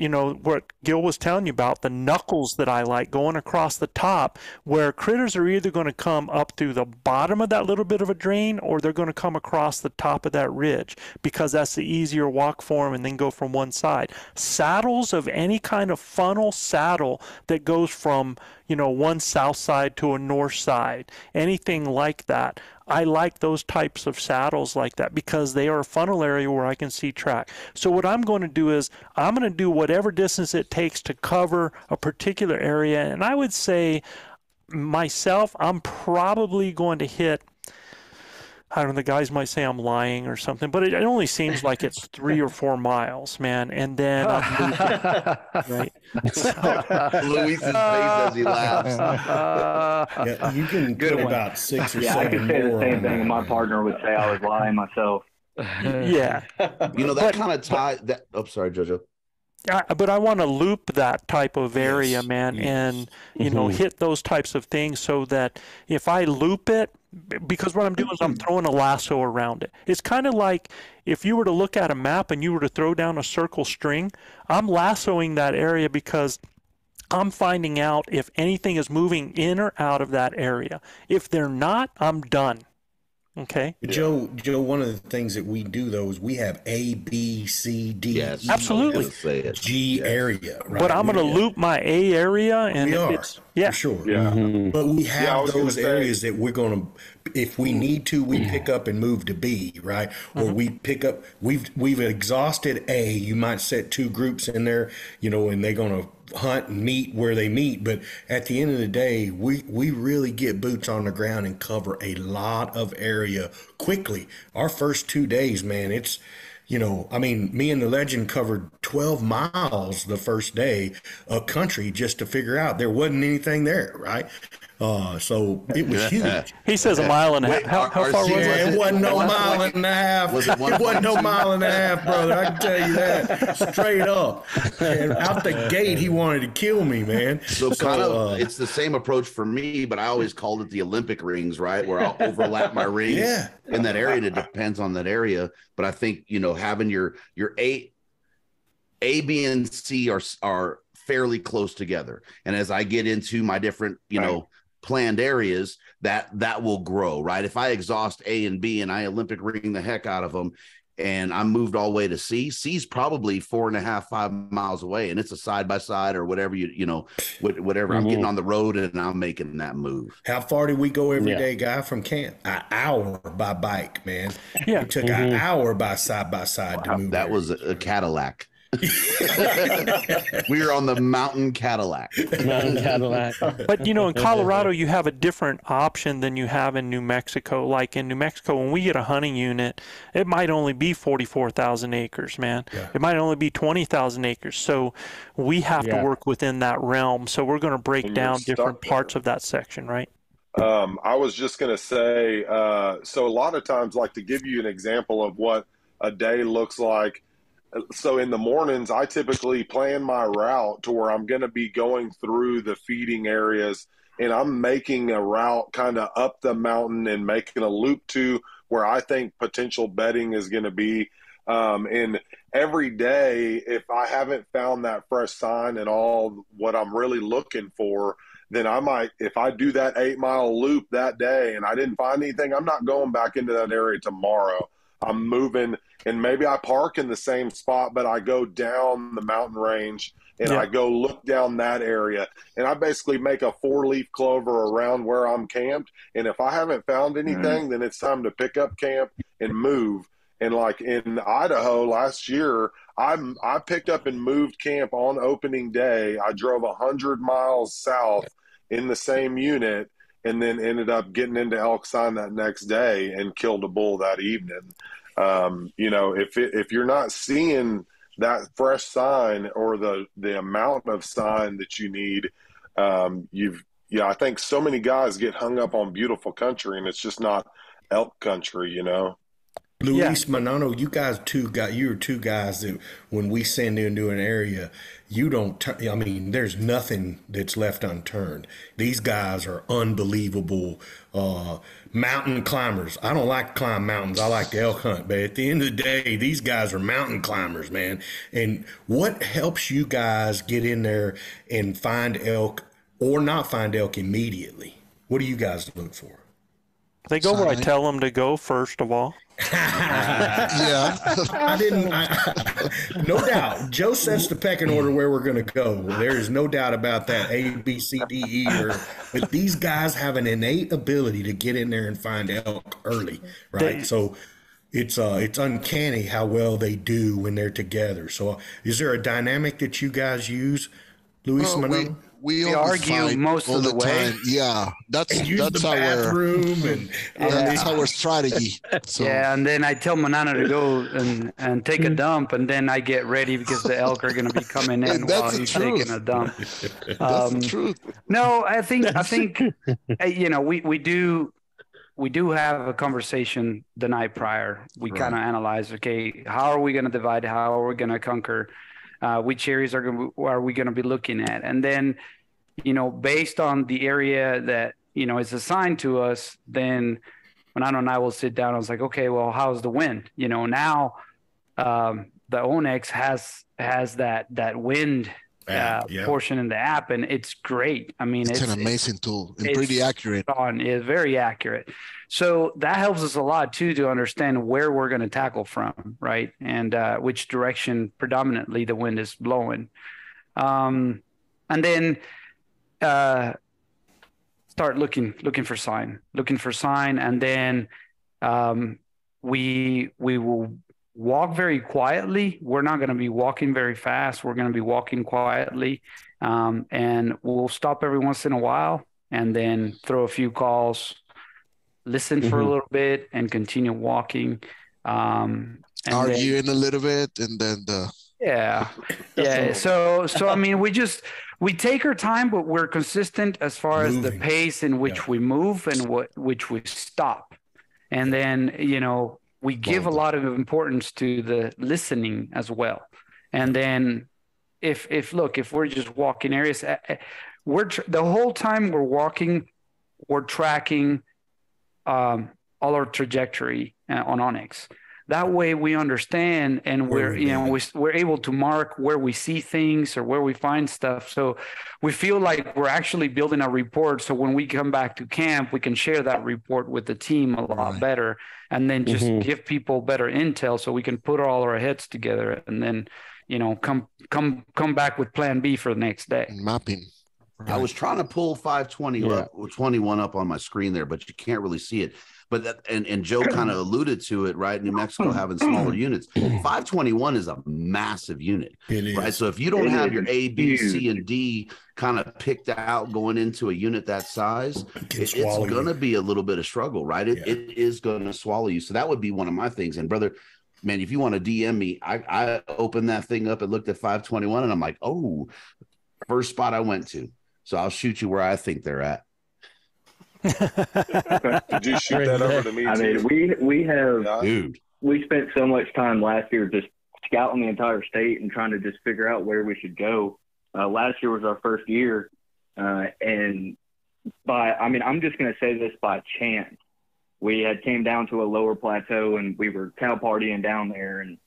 you know what Gil was telling you about the knuckles that I like going across the top where critters are either going to come up through the bottom of that little bit of a drain or they're going to come across the top of that ridge because that's the easier walk for them and then go from one side. Saddles of any kind of funnel saddle that goes from you know one south side to a north side anything like that I like those types of saddles like that because they are a funnel area where I can see track. So what I'm going to do is I'm going to do whatever distance it takes to cover a particular area and I would say myself I'm probably going to hit I don't know, the guys might say I'm lying or something, but it, it only seems like it's three or four miles, man. And then, I'm moving, right? Luis's face as he laughs. Yeah, you can Good put about six or Yeah, I could say the same thing, and my partner would say I was lying myself. yeah. You know that kind of tie. That. Oh, sorry, Jojo. I, but I want to loop that type of area, Yes, man, yes. and you know Mhm. hit those types of things so that if I loop it, b- because what I'm doing is I'm mm-hmm. throwing a lasso around it. It's kind of like if you were to look at a map and you were to throw down a circle string, I'm lassoing that area because I'm finding out if anything is moving in or out of that area. If they're not, I'm done. Okay. Joe, Joe, one of the things that we do though is we have A, B, C, D, Yes, E, Absolutely. Let's say it. G Yes. area. Right? But I'm going to We- loop my A area, and We are, it's yeah, for sure. Yeah. Mhm. But we have was gonna those say- areas that we're going to, if we mm-hmm. need to, we mm-hmm. pick up and move to B, right? Or mm-hmm. we pick up. We've we've exhausted A. You might set two groups in there, you know, and they're going to hunt and meet where they meet. But at the end of the day, we we really get boots on the ground and cover a lot of area quickly. Our first two days, man, it's. You know, I mean, me and the legend covered 12 miles the first day of country just to figure out there wasn't anything there, right? Uh, so it was huge. he says a mile and a half. How, how our far was senior- it? It wasn't no Was it mile one- and a half. was it, it wasn't no mile and a half, brother. I can tell you that straight up. And out the gate, he wanted to kill me, man. So kind of, uh, it's the same approach for me, but I always called it the Olympic rings, right? Where I'll overlap my rings Yeah. in that area. And it depends on that area, but I think you know having your your eight, a, B, and C are are fairly close together. And as I get into my different, you know, planned areas that that will grow right if i exhaust a and b and i olympic ring the heck out of them and i'm moved all the way to c c's probably four and a half five miles away and it's a side by side or whatever you you know whatever i'm getting on the road and i'm making that move How far do we go every Yeah. day, guy, from camp? An hour by bike, man. Yeah. It took Mhm. an hour by side by side to move. that was a, a cadillac we were on the mountain cadillac Mountain Cadillac. But you know, in Colorado, you have a different option than you have in New Mexico. Like in New Mexico, when we get a hunting unit, it might only be 44,000 acres, man. It might only be 20,000 acres. So we have Yeah. to work within that realm. So we're going to break And down different there. parts of that section, right? Um, I was just going to say, uh, so a lot of times, like to give you an example of what a day looks like. So in the mornings, I typically plan my route to where I'm going to be going through the feeding areas and I'm making a route kind of up the mountain and making a loop to where I think potential bedding is going to be. Um, and every day, if I haven't found that fresh sign and all what I'm really looking for, then I might, if I do that eight mile loop that day and I didn't find anything, I'm not going back into that area tomorrow. I'm moving and maybe I park in the same spot, but I go down the mountain range and Yeah. I go look down that area and I basically make a four leaf clover around where I'm camped. And if I haven't found mm-hmm. anything, then it's time to pick up camp and move. And like in Idaho last year, I I picked up and moved camp on opening day. I drove a hundred miles south in the same unit, and then ended up getting into elk sign that next day and killed a bull that evening. Um, you know, if it, if you're not seeing that fresh sign or the the amount of sign that you need, um, you've yeah, I think so many guys get hung up on beautiful country, and it's just not elk country. You know. Luis Manano, you guys two got you're two guys that when we send into an area, you don't. T- I mean, there's nothing that's left unturned. These guys are unbelievable uh, mountain climbers. I don't like to climb mountains. I like to elk hunt, but at the end of the day, these guys are mountain climbers, man. And what helps you guys get in there and find elk or not find elk immediately? What do you guys look for? They go where I tell them to go, first of all. yeah. I didn't. I, no doubt. Joe sets the pecking order where we're going to go. There is no doubt about that. A, B, C, D, E. Or, but these guys have an innate ability to get in there and find elk early, right? They- so it's uh it's uncanny how well they do when they're together. So is there a dynamic that you guys use, Luis Well, we, Manuel? We, We argue most of the way. time. Yeah, that's And use that's the our bathroom and yeah, that's our strategy. So Yeah, and then I tell Manana to go and, and take a dump, and then I get ready because the elk are going to be coming in That's while the he's truth. taking a dump. that's Um, the truth. No, I think I think uh, you know we we do we do have a conversation the night prior. We Right. kind of analyze, okay, how are we going to divide? How are we going to conquer? Uh, which areas are going are we going to be looking at? And then, you know, based on the area that you know is assigned to us, then Manano and I will sit down. I was like, okay, well, how's the wind? You know, now um, the onX has has that that wind uh, yeah. portion in the app, and it's great. I mean, It's, it's, an amazing tool and it's pretty accurate. on is very accurate. So that helps us a lot too to understand where we're going to tackle from, right? And uh, which direction predominantly the wind is blowing. Um, and then uh, start looking looking for sign, looking for sign, and then um, we we will walk very quietly. We're not going to be walking very fast. We're going to be walking quietly, um, and we'll stop every once in a while and then throw a few calls, listen for a Mhm. little bit, and continue walking. Um, and then- Arguing a little bit, and then the yeah, yeah. So, so I mean, we just we take our time, but we're consistent as far as the pace in which Yeah. we move and what which we stop, and then you know we give a lot of importance to the listening as well, and then if if look if we're just walking areas, eh, eh, we're tr- the whole time we're walking, we're tracking um, all our trajectory uh, on onX. that way we understand and we're you know we, we're able to mark where we see things or where we find stuff. So we feel like we're actually building a report. So when we come back to camp we can share that report with the team a lot better and then just Mhm. give people better intel so we can put all our heads together and then you know come come come back with plan b for the next day. Mapping I was trying to pull 520 Yeah. up, 21 up on my screen there, but you can't really see it. But that, and and Joe kind of alluded to it, right? New Mexico oh. having smaller units. 521 is a massive unit, It right? is. So if you don't It have is your A, B, C, huge. and D kind of picked out going into a unit that size, can it- it's going to be a little bit of struggle, right? It, it is going to swallow you. So that would be one of my things. And brother, man, if you want to DM me, I, I opened that thing up and looked at 521 and I'm like, oh, first spot I went to. So I'll shoot you where I think they're at. Did you shoot that over to me I too? mean, we we have Dude. we spent so much time last year just scouting the entire state and trying to just figure out where we should go. Uh, last year was our first year, uh, and by I mean I'm just going to say this by chance. We had came down to a lower plateau and we were cow partying down there, and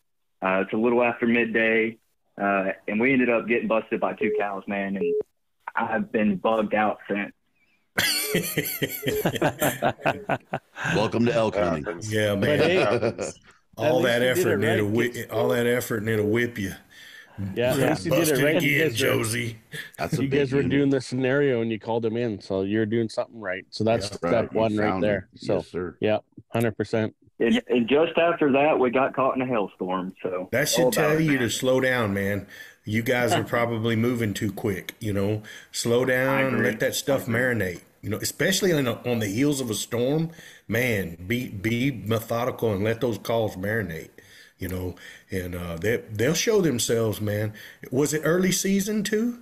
uh, it's a little after midday, uh, and we ended up getting busted by two cows, man, and I've been bugged out since. Welcome to elk hunting. Yeah, But man. hey, all that least you did effort it and it'll whip, all that effort and it'll whip you. Yeah, at least you did Busted it right. You again, guys Josie. That's you guys were unit. doing the scenario and you called them in, so you're doing something right. So that's Yeah, step right. One right there. them. So Yes, sir. yeah, hundred percent. And, and just after that, we got caught in a hailstorm. So That should tell you man. to slow down, man. You guys are probably moving too quick. You know, slow down and let that stuff marinate. You know, especially on, the- on the heels of a storm, man. Be be methodical and let those calls marinate. You know, and uh, they they'll show themselves, man. Was it early season too?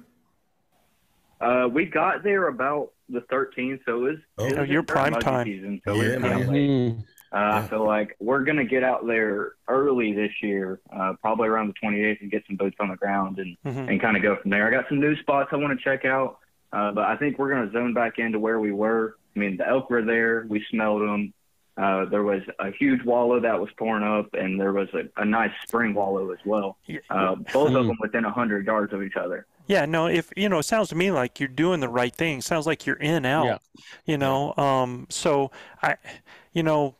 Uh, we got there about the 13th, so it was, Oh. it Oh, was you're prime time. season. So Yeah, it's kind of man. Late. Uh, I feel like we're gonna get out there early this year, uh, probably around the 28th, and get some boots on the ground and Mhm. and kind of go from there. I got some new spots I want to check out, uh, but I think we're gonna zone back into where we were. I mean, the elk were there. We smelled them. Uh, there was a huge wallow that was torn up, and there was a, a nice spring wallow as well. Uh, both of them within a hundred yards of each other. Yeah, no, if you know, it sounds to me like you're doing the right thing. Sounds like you're in out. Yeah. You know, um, so I, you know,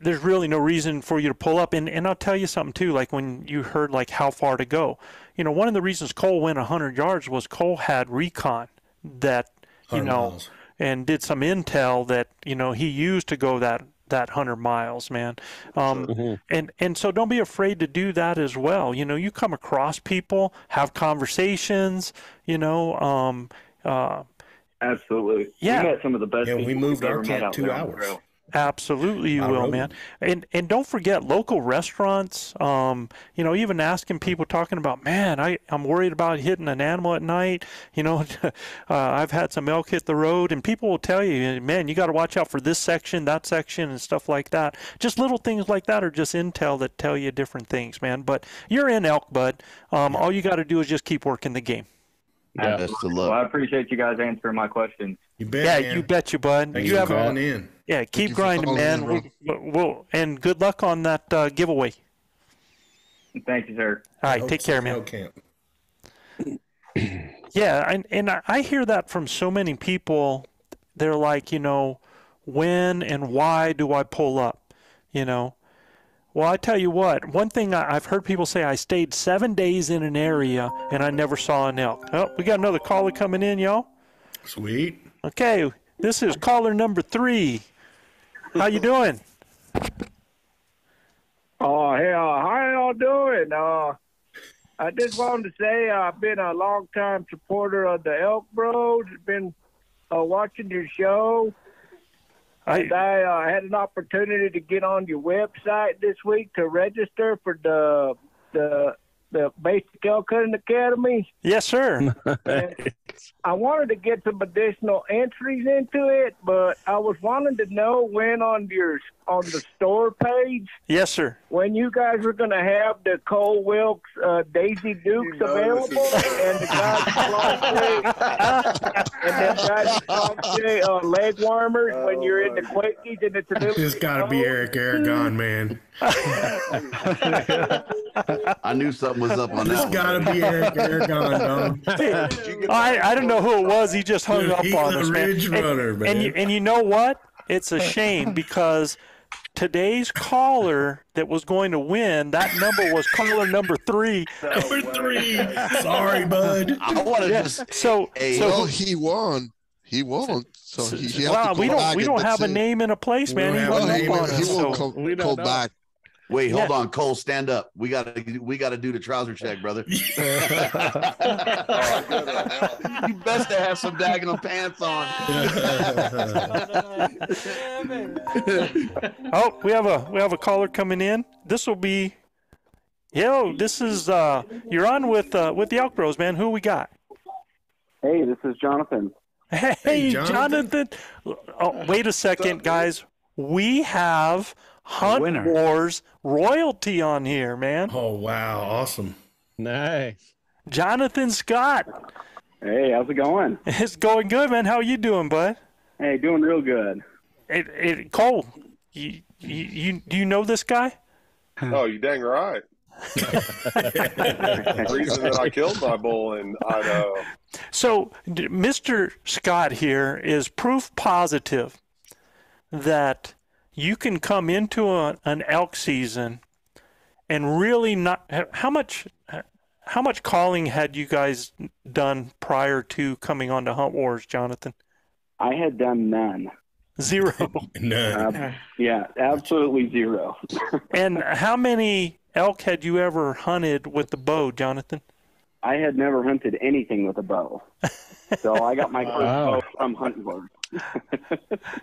there's really no reason for you to pull up. And and I'll tell you something too. Like when you heard like how far to go, you know, one of the reasons Cole went 100 yards was Cole had recon that you know, miles. and did some intel that you know he used to go that that 100 miles man um, Mhm. and and so don't be afraid to do that as well you know you come across people have conversations you know um, uh, Absolutely. Yeah. We met some of the best Yeah, people we moved we've our ever camp two there on hours. Trail. Absolutely, you I will, rode. man. And and don't forget local restaurants. Um, you know, even asking people talking about, man, I I'm worried about hitting an animal at night. You know, uh, I've had some elk hit the road, and people will tell you, man, you got to watch out for this section, that section, and stuff like that. Just little things like that are just intel that tell you different things, man. But you're in elk, bud. Um, all you got to do is just keep working the game. Yeah. Best of Well, I appreciate you guys answering my questions. You bet. Yeah, man. you bet you, bud. Thanks you for have a, calling in. Yeah, keep grinding, man. We'll, we'll, and good luck on that uh, giveaway. Thank you, sir. All right, take care, man. Yeah, and and I- I hear that from so many people. They're like, you know, when and why do I pull up? You know. Well, I tell you what. One thing I, I've heard people say: I stayed seven days in an area and I never saw an elk. Oh, we got another caller coming in, y'all. Sweet. Okay, this is caller number three. How you doing? Oh, hey, uh, how y'all doing? Uh, I just wanted to say I've been a long time supporter of the Elk Bros. Been uh, watching your show. and I uh, had an opportunity to get on your website this week to register for the the the Basic Elk Hunting Academy. Yes, sir. And I wanted to get some additional entries into it, but I was wanting to know when on your on the store page Yes, sir. when you guys were going to have the Cole Wilks uh, Daisy Dukes available, and the guys and then guys Clark uh, leg warmers when you're in the quickies and it's a little. It's got to be Eric Aragon, man. I knew something was up on It's that. got to be Eric Aragon, dog. Oh, I, I don't know who it was. He just hung Dude, up on a us, man. ridge And- runner, And, man. you, and you know what? It's a shame because today's caller that was going to win, that number was caller number three. Number three. Sorry, bud. I want to Yeah. just So, Hey, so well, he won. He won. So he, he had wow, to go we don't we don't have a name and a place, man. don't He have a hung name up and on a- He us. will So. come, We don't go know. back. Wait. Hold Yeah. on, Cole. Stand up. We got to. We got to do the trouser check, brother. you best to have some daggone pants on. Oh, we have a we have a caller coming in. This will be, yo. This is uh, you're on with uh, with the Elk Bros, man. Who we got? Hey, this is Jonathan. Hey, Jonathan. Jonathan. Oh, wait a second, guys. We have Hunt winner. Wars royalty on here, man. Oh, wow. Awesome. Nice. Jonathan Scott. Hey, how's it going? It's going good, man. How you doing, bud? Hey, doing real good. It, it, Cole, you, you, you do you know this guy? Oh, you dang right. the reason that I killed my bull in Idaho. So, Mr. Scott here is proof positive that you can come into a, an elk season and really not. How much? How much calling had you guys done prior to coming on to Hunt Wars, Jonathan? I had done none. Zero. None. Uh, yeah, absolutely zero. and how many elk had you ever hunted with the bow, Jonathan? I had never hunted anything with a bow. So I got my first Wow. bow from Hunting Wars.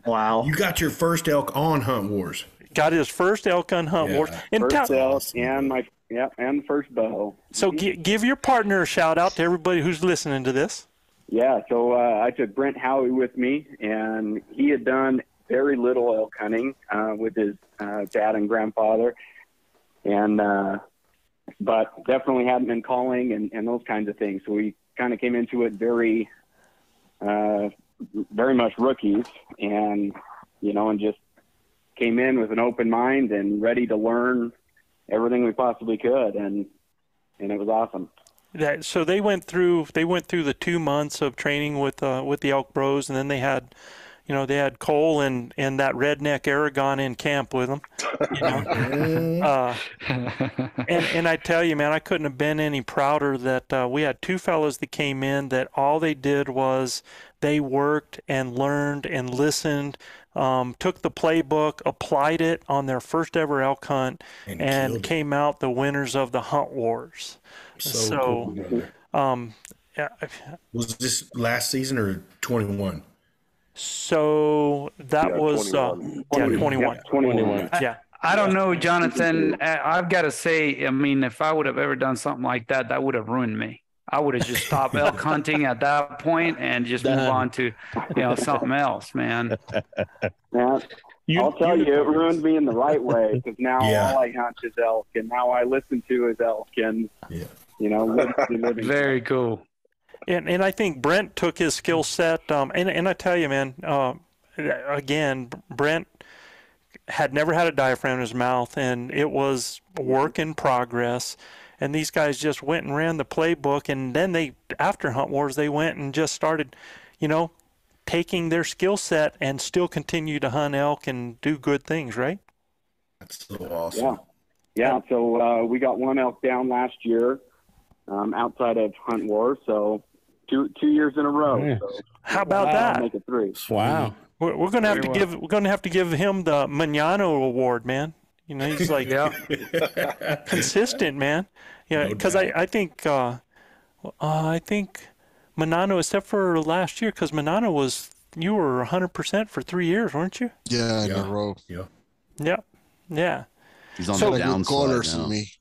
Wow. You got your first elk on Hunt Wars. Got his first elk on Hunt Yeah. Wars. And First tell, elk and my yeah, and first bow. so gi- give your partner a shout out to everybody who's listening to this. Yeah, so uh, I took Brent Howie with me, and he had done very little elk hunting uh, with his uh, dad and grandfather, and uh, but definitely hadn't been calling and, and those kinds of things. So we kind of came into it very, uh, very much rookies, and you know, and just came in with an open mind and ready to learn everything we possibly could, and and it was awesome. That so they went through they went through the two months of training with uh, with the Elk Bros, and then they had, you know, they had Cole and and that redneck Aragon in camp with them. You know? uh, and and I tell you, man, I couldn't have been any prouder that uh, we had two fellows that came in that all they did was they worked and learned and listened. Um, took the playbook, applied it on their first ever elk hunt, And and, came out the winners of the Hunt Wars. So, So, cool. Um, yeah, Was this last season or 21? So that Yeah, was uh, 21. yeah, 21. Yeah, 21. Yeah. I don't know, Jonathan. I- I've got to say, I mean, if I would have ever done something like that, that would have ruined me. I would have just stopped elk hunting at that point and just move on to, you know, something else, man. Yeah, You, I'll tell you, it ruined me in the right way because now Yeah. all I hunt is elk, and now I listen to is elk, and Yeah. you know, living, living. Very cool. And and I think Brent took his skill set. Um, and and I tell you, man, uh, again, Brent had never had a diaphragm in his mouth, and it was work in progress. And these guys just went and ran the playbook, and then they, after Hunt Wars, they went and just started, you know, taking their skill set and still continue to hunt elk and do good things, right? That's so awesome. Yeah, yeah. So uh, we got one elk down last year, um, outside of Hunt War. So two two years in a row. Yeah. So How about I'll that? Make it three. Wow. We're, we're gonna have Very to well. give we're gonna have to give him the Manano Award, man. You know, he's like consistent, man. Yeah, No because I I think uh, uh, I think Manano, except for last year, because Manano was you were hundred percent for three years, weren't you? Yeah, in Yeah. a row. Yeah. Yeah, yeah. He's on So- the Like good downside callers now. me.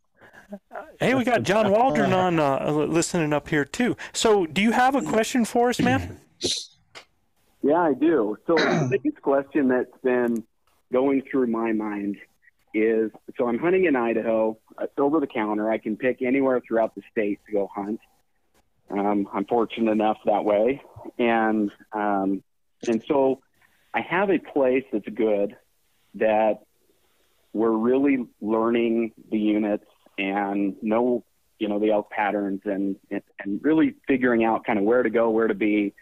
Hey, we got John Waldron on uh, listening up here too. So, do you have a question for us, man? Yeah, I do. So the biggest question that's been going through my mind is so I'm hunting in Idaho. It's over the counter. I can pick anywhere throughout the state to go hunt. Um, I'm fortunate enough that way, and um, and so I have a place that's good that we're really learning the units and know you know the elk patterns and and, really figuring out kind of where to go, where to be,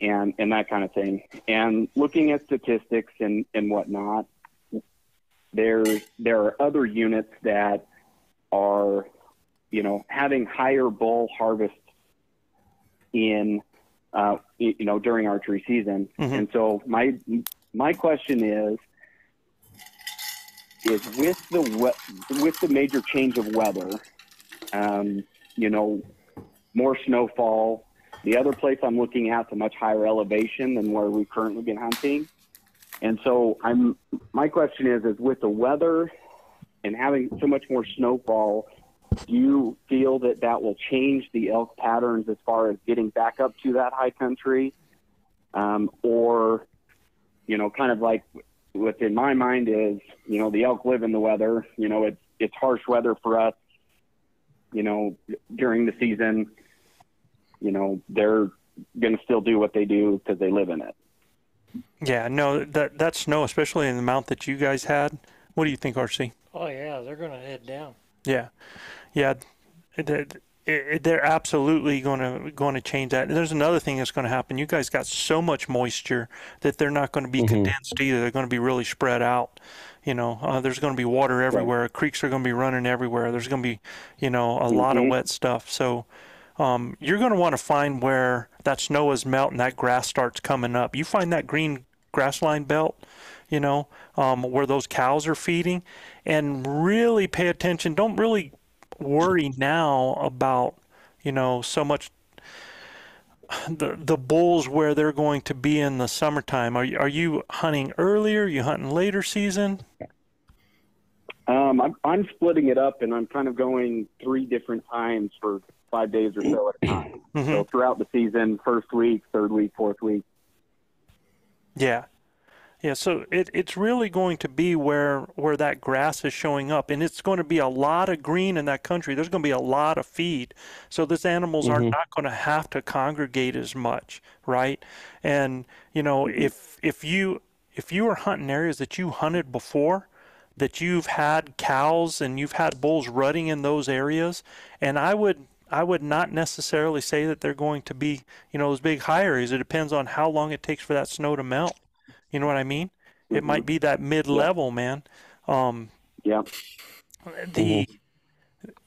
and and that kind of thing. And looking at statistics and and whatnot, there there are other units that are you know having higher bull harvests in uh, you know during archery season. And so my my question is is with the we- with the major change of weather, um, you know, more snowfall. The other place I'm looking at is a much higher elevation than where we've currently been hunting. And so I'm my question is is with the weather and having so much more snowfall, do you feel that that will change the elk patterns as far as getting back up to that high country, um, or you know, kind of like what's in my mind is you know the elk live in the weather. You know, it's it's harsh weather for us. You know, during the season, you know they're going to still do what they do because they live in it. Yeah, no, that that snow, especially in the amount that you guys had. What do you think, RC? Oh yeah, they're gonna head down. Yeah, yeah, it- it- it- they're absolutely going to going to change that. And there's another thing that's going to happen. You guys got so much moisture that they're not going to be condensed either. They're going to be really spread out. You know, uh, there's going to be water everywhere. Creeks are going to be running everywhere. There's going to be, you know, a lot of Mhm. wet stuff. So. Um, you're going to want to find where that snow is melting, that grass starts coming up. You find that green grass line belt, you know, um, where those cows are feeding, and really pay attention. Don't really worry now about, you know, so much the the bulls where they're going to be in the summertime. Are you, are you hunting earlier? Are you hunting later season? Um, I'm, I'm splitting it up, and I'm kind of going three different times for five days or so at a time. So throughout the season, first week, third week, fourth week. Yeah. Yeah, so it, it's really going to be where where that grass is showing up, and it's going to be a lot of green in that country. There's going to be a lot of feed, so these animals are Mhm. not going to have to congregate as much, right? And you know, if if you if you are hunting areas that you hunted before, that you've had cows and you've had bulls rutting in those areas, and I would I would not necessarily say that they're going to be, you know, those big high areas. It depends on how long it takes for that snow to melt. You know what I mean? It might be that mid-level, man. Um, yeah. The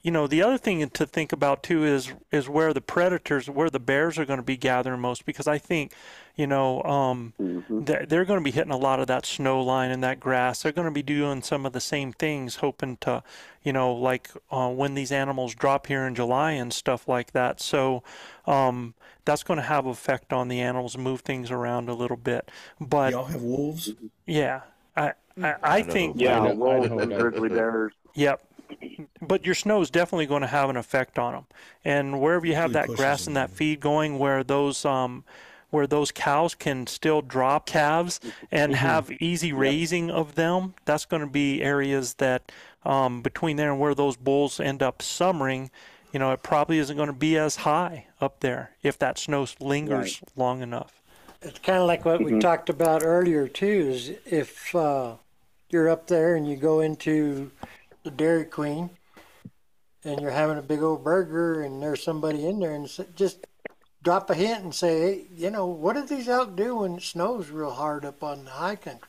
you know the other thing to think about too is is where the predators, where the bears are going to be gathering most, because I think, you know, um, they're, they're going to be hitting a lot of that snow line and that grass. They're going to be doing some of the same things, hoping to, you know, like uh, when these animals drop here in July and stuff like that. So um, that's going to have effect on the animals, move things around a little bit. But y'all have wolves. yeah, I I, I think Yeah, wolves and grizzly bears. Yep. But your snow is definitely going to have an effect on them. And wherever you have Usually that grass and that feed going, where those um, where those cows can still drop calves and have easy raising of them, that's going to be areas that um, between there and where those bulls end up summering, you know, it probably isn't going to be as high up there if that snow lingers long enough. It's kind of like what we Mhm. talked about earlier too. Is if uh, you're up there and you go into the Dairy Queen and you're having a big old burger and there's somebody in there and just drop a hint and say, hey, you know, what do these elk do when it snows real hard up on the high country?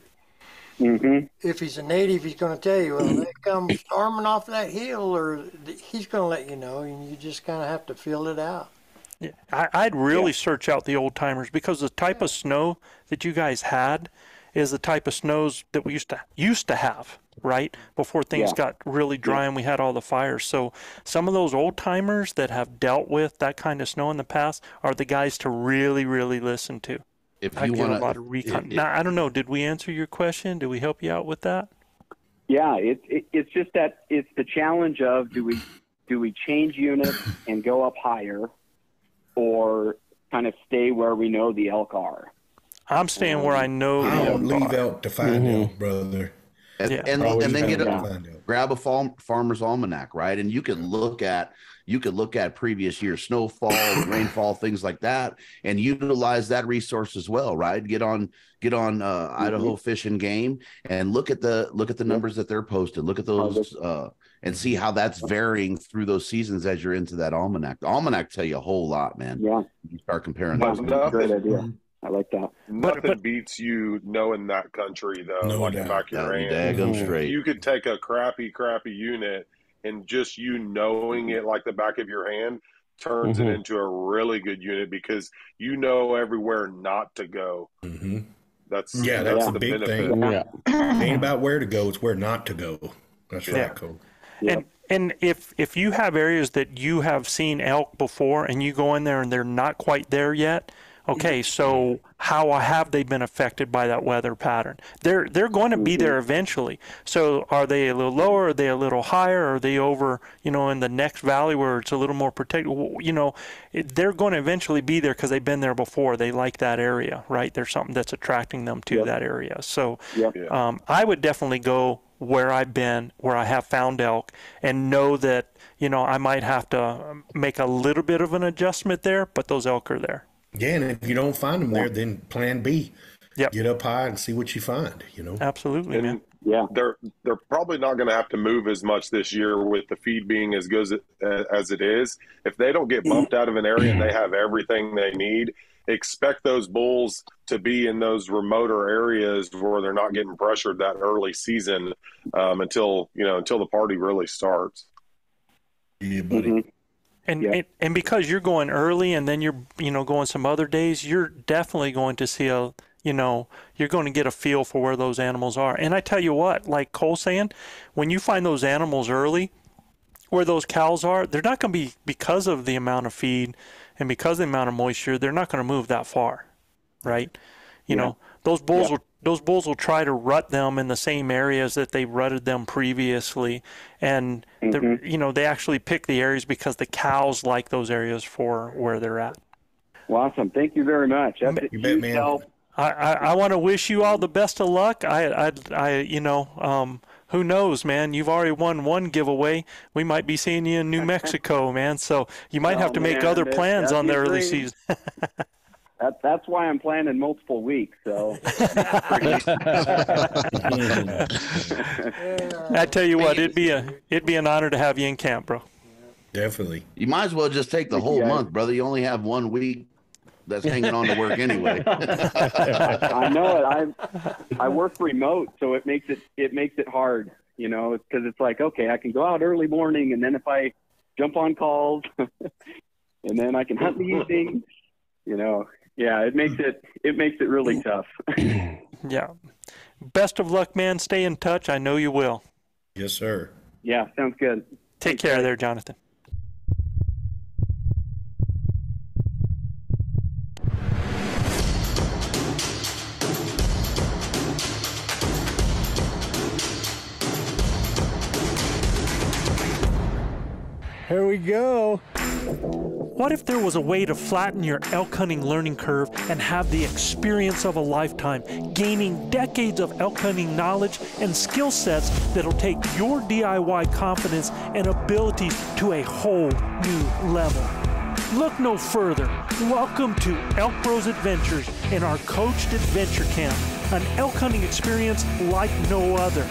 Mm-hmm. If he's a native, he's going to tell you, well, they come storming off that hill, or he's going to let you know, and you just kind of have to feel it out. Yeah, I, I'd really search out the old timers because the type of snow that you guys had is the type of snows that we used to used to have, right? Before things Yeah. got really dry and we had all the fires. So some of those old timers that have dealt with that kind of snow in the past are the guys to really, really listen to. If I you wanna- a lot of if- recon. if- now I don't know. Did we answer your question? Did we help you out with that? Yeah, it, it, it's just that it's the challenge of do we do we change units and go up higher, or kind of stay where we know the elk are. I'm staying where I know I don't elk leave are. elk to find Mhm. elk, brother. and, Yeah. and, and then get a, grab a farm, farmer's almanac, right? And you can look at you could look at previous year snowfall, rainfall, things like that, and utilize that resource as well, right? Get on get on uh, Idaho Fish and Game and look at the look at the numbers that they're posted. Look at those uh, and see how that's varying through those seasons as you're into that almanac. The almanac tell you a whole lot, man. Yeah, you start comparing Well, those. nothing- great idea. I like that. Nothing beats you knowing that country though, No like the doubt. back of your That'd hand. straight. You could take a crappy, crappy unit, and just you knowing it like the back of your hand turns Mhm. it into a really good unit because you know everywhere not to go. hmm That's Yeah, that's that's the the big benefit. thing. Yeah. It ain't about where to go; it's where not to go. That's right, Yeah. Cole. And and if if you have areas that you have seen elk before and you go in there and they're not quite there yet, okay, so how have they been affected by that weather pattern? They're they're going to be there eventually. So are they a little lower? Are they a little higher? Are they over, you know, in the next valley where it's a little more protected? You know, they're going to eventually be there because they've been there before. They like that area, right? There's something that's attracting them to that area. So Yep. um, I would definitely go where I've been, where I have found elk, and know that you know I might have to um, make a little bit of an adjustment there, but those elk are there. Yeah, and if you don't find them there, then Plan B. Yep. Get up high and see what you find. You know. Absolutely, man. Yeah. they're they're probably not going to have to move as much this year with the feed being as good as it, as it is. If they don't get bumped out of an area and they have everything they need, expect those bulls to be in those remoter areas where they're not getting pressured that early season um, until you know until the party really starts. Yeah, buddy. Mhm. And, Yeah. and and because you're going early, and then you're you know going some other days, you're definitely going to see a you know you're going to get a feel for where those animals are. And I tell you what, like Cole saying, when you find those animals early, where those cows are, they're not going to be because of the amount of feed and because of the amount of moisture, they're not going to move that far, right? You know, those bulls will those bulls will try to rut them in the same areas that they rutted them previously, and the you know they actually pick the areas because the cows like those areas for where they're at. Well, awesome. Thank you very much. That's You bet, huge man. help. I, I, I want to wish you all the best of luck. I, I, I you know, um, who knows, man? You've already won one giveaway. We might be seeing you in New Mexico, man. So you might have Oh, to make other plans that'd on the early great. season. That, that's why I'm planning multiple weeks. So I tell you what, it'd be a it'd be an honor to have you in camp, bro. Definitely. You might as well just take the whole guys. month, brother. You only have one week that's hanging on to work anyway. I know it. I I work remote, so it makes it it makes it hard, you know, because it's like okay, I can go out early morning, and then if I jump on calls, and then I can hunt in the evening, you know. Yeah, it makes it it makes it really tough. Yeah. Best of luck, man. Stay in touch. I know you will. Yes, sir. yeah, sounds good. Take care there, Jonathan. Here we go. What if there was a way to flatten your elk hunting learning curve and have the experience of a lifetime, gaining decades of elk hunting knowledge and skill sets that'll take your DIY confidence and abilities to a whole new level? Look no further. Welcome to Elk Bros Adventures in our coached adventure camp, an elk hunting experience like no other.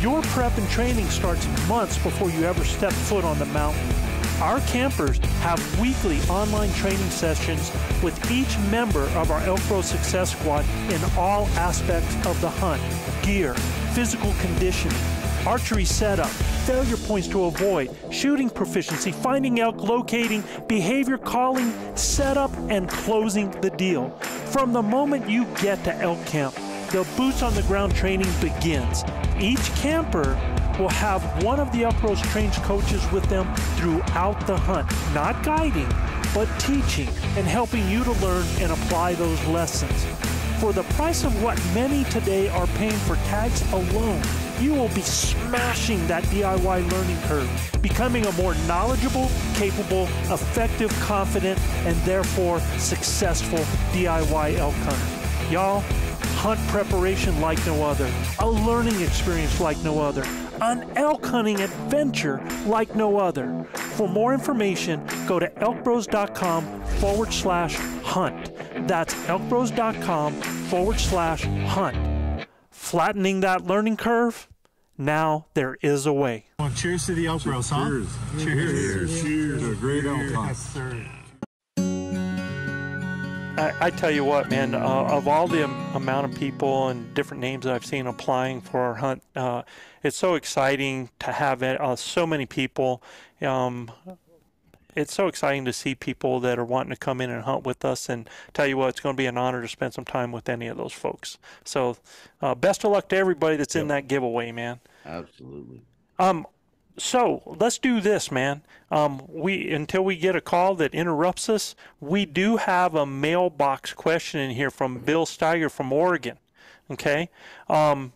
Your prep and training starts months before you ever step foot on the mountain. Our campers have weekly online training sessions with each member of our Elk Bro Success Squad in all aspects of the hunt gear, physical conditioning, archery setup, failure points to avoid, shooting proficiency, finding elk, locating, behavior calling, setup, and closing the deal. From the moment you get to elk camp, the boots on the ground training begins. Each camper will have one of the Elk Bros trained coaches with them throughout the hunt, not guiding, but teaching and helping you to learn and apply those lessons. For the price of what many today are paying for tags alone, you will be smashing that DIY learning curve, becoming a more knowledgeable, capable, effective, confident, and therefore successful DIY elk hunter. Y'all, hunt preparation like no other, a learning experience like no other, an elk hunting adventure like no other. For more information, go to elkbros.com forward slash hunt. That's elkbros.com forward slash hunt. Flattening that learning curve? Now there is a way. Well, cheers to the Elk Bros, huh? Cheers. Cheers. Cheers. Cheers. To a great elk hunt. Yes, sir. I, I tell you what, man, uh, of all the am- amount of people and different names that I've seen applying for our hunt, uh, it's so exciting to have it, uh, so many people. Um, it's so exciting to see people that are wanting to come in and hunt with us. And tell you what, it's going to be an honor to spend some time with any of those folks. So, uh, best of luck to everybody that's in that giveaway, man. Absolutely. Um, so let's do this, man. Um, we until we get a call that interrupts us, we do have a mailbox question in here from Bill Steiger from Oregon. Okay. Um,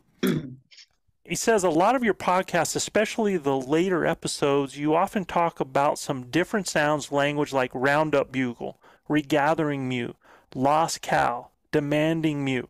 he says a lot of your podcasts, especially the later episodes, you often talk about some different sounds, language like roundup bugle, regathering mew, lost cow, demanding mew,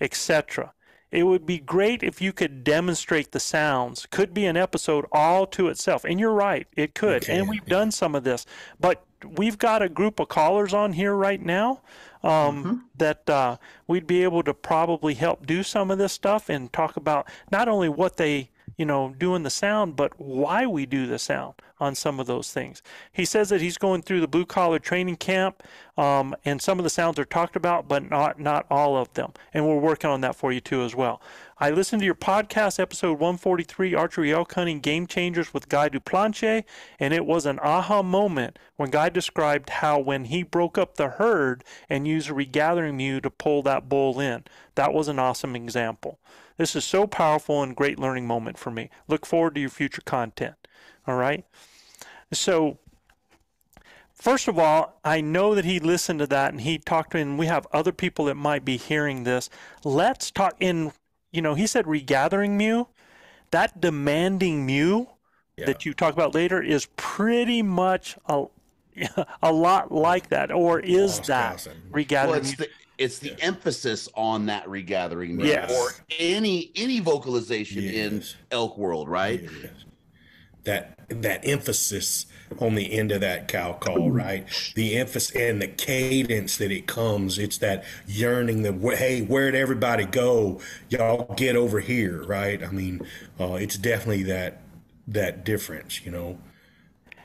etc. It would be great if you could demonstrate the sounds. Could be an episode all to itself. And you're right, it could. And we've done some of this. But we've got a group of callers on here right now um, that uh, we'd be able to probably help do some of this stuff and talk about not only what they you know, doing the sound, but why we do the sound on some of those things. He says that he's going through the blue collar training camp, um, and some of the sounds are talked about, but not not all of them. And we're working on that for you too as well. I listened to your podcast, episode 143, Archery Elk Hunting Game Changers with Guy Duplantier, and it was an aha moment when Guy described how when he broke up the herd and used a regathering mew to pull that bull in. That was an awesome example. This is so powerful and great learning moment for me. Look forward to your future content. All right. So, first of all, I know that he listened to that and he talked to, me and we have other people that might be hearing this. Let's talk in, you know, he said regathering mew. That demanding mew that you talk about later is pretty much a, a lot like that, or is that regathering Well, it's mew? the it's the emphasis on that regathering mew Yes. or any any vocalization in elk world, right? that that emphasis on the end of that cow call, right? The emphasis and the cadence that it comes. It's that yearning. The hey, where'd everybody go? Y'all get over here, right? I mean, uh, it's definitely that that difference, you know.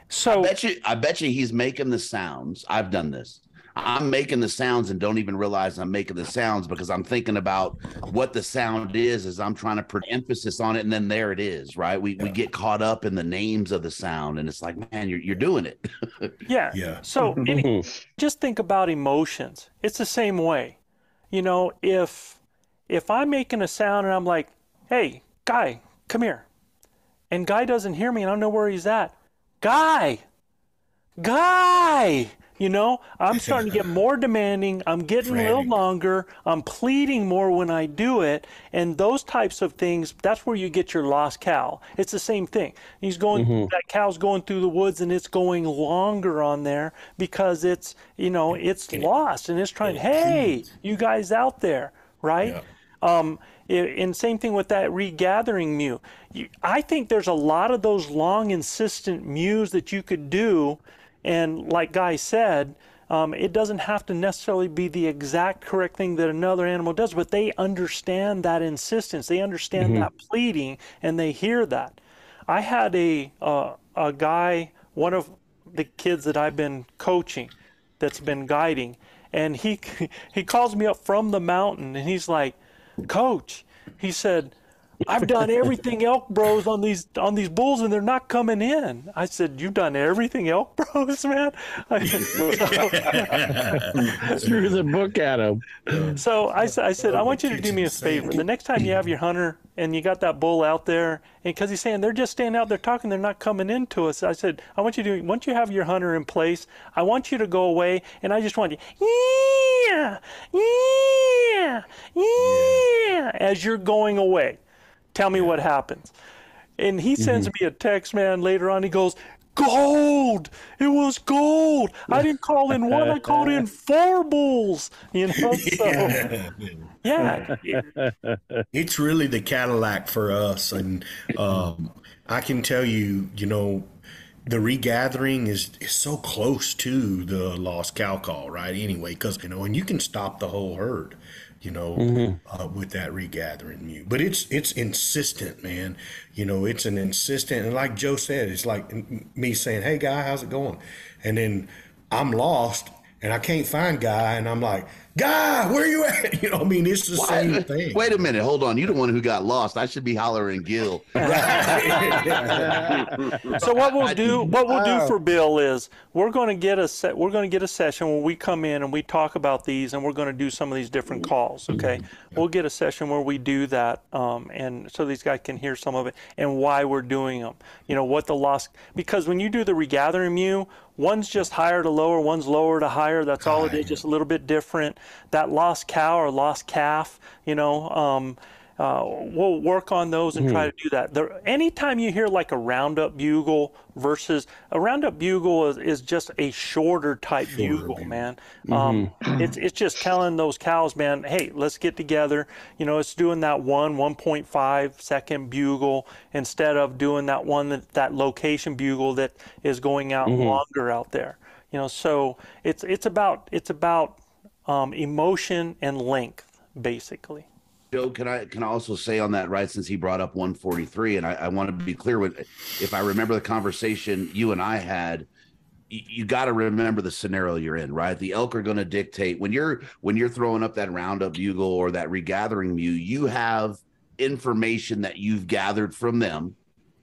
So I bet you I bet you he's making the sounds. I've done this. I'm making the sounds and don't even realize I'm making the sounds because I'm thinking about what the sound is as I'm trying to put emphasis on it, and then there it is, right? We we get caught up in the names of the sound, and it's like, man, you're you're doing it. Yeah. Yeah. So any, just think about emotions. It's the same way. You know, if if I'm making a sound and I'm like, "Hey, guy, come here," and guy doesn't hear me and I don't know where he's at, guy, guy. You know, I'm starting to get more demanding. I'm getting a little longer. I'm pleading more when I do it. And those types of things, that's where you get your lost cow. It's the same thing. He's going, Mhm. that cow's going through the woods and it's going longer on there because it's, you know, it's lost and it's trying, hey, you guys out there, right? Um, and same thing with that regathering mew. I think there's a lot of those long, insistent mews that you could do. And like Guy said, um, it doesn't have to necessarily be the exact correct thing that another animal does, but they understand that insistence. They understand Mhm. that pleading, and they hear that. I had a uh, a guy, one of the kids that I've been coaching, that's been guiding, and he he calls me up from the mountain, and he's like, "Coach," he said. I've done everything elk bros on these on these bulls and they're not coming in. I said, You've done everything elk bros, man. Threw the book at him. So I said, I want you to do me a favor. The next time you have your hunter and you got that bull out there, and because he's saying they're just standing out there talking, they're not coming into us. I said, I want you to, once you have your hunter in place, I want you to go away, and I just want you, yeah, yeah, yeah, as you're going away. Tell me what happens. And he sends Mm-hmm. me a text, man, later on. He goes, Gold! It was gold! I didn't call in one, I called in four bulls. You know, so yeah. it's really the Cadillac for us, and um, I can tell you, you know, the regathering is is so close to the lost cow call, right? Anyway, because you know, and you can stop the whole herd, you know, Mhm. uh, with that regathering mute. But it's it's insistent, man. You know, it's an insistent, and like Joe said, it's like me saying, "Hey, guy, how's it going?" And then I'm lost. And I can't find guy, and I'm like, "Guy, where are you at?" You know, I mean, it's the same thing. Wait a minute, hold on. You're the one who got lost. I should be hollering Gil. so what we'll do what we'll do Oh. for bill is we're going to get a set we're going to get a session where we come in and we talk about these and we're going to do some of these different calls okay we'll get a session where we do that um, and so these guys can hear some of it and why we're doing them you know what the loss because when you do the regathering mew one's just higher to lower one's lower to higher. That's all it is just a little bit different. That lost cow or lost calf you know um, uh, we'll work on those and try to do that. There, anytime you hear like a roundup bugle versus a roundup bugle is, is just a shorter type bugle, man. Um, it's it's just telling those cows, man, hey, let's get together. You know, it's doing that one 1.5 second bugle instead of doing that one that, that location bugle that is going out Mhm. longer out there. You know, so it's it's about it's about um, emotion and length basically. Joe, can I can I also say on that right since he brought up 143, and I, I want to be clear with if I remember the conversation you and I had, you, you got to remember the scenario you're in, right? The elk are going to dictate when you're when you're throwing up that roundup bugle or that regathering mew, you have information that you've gathered from them,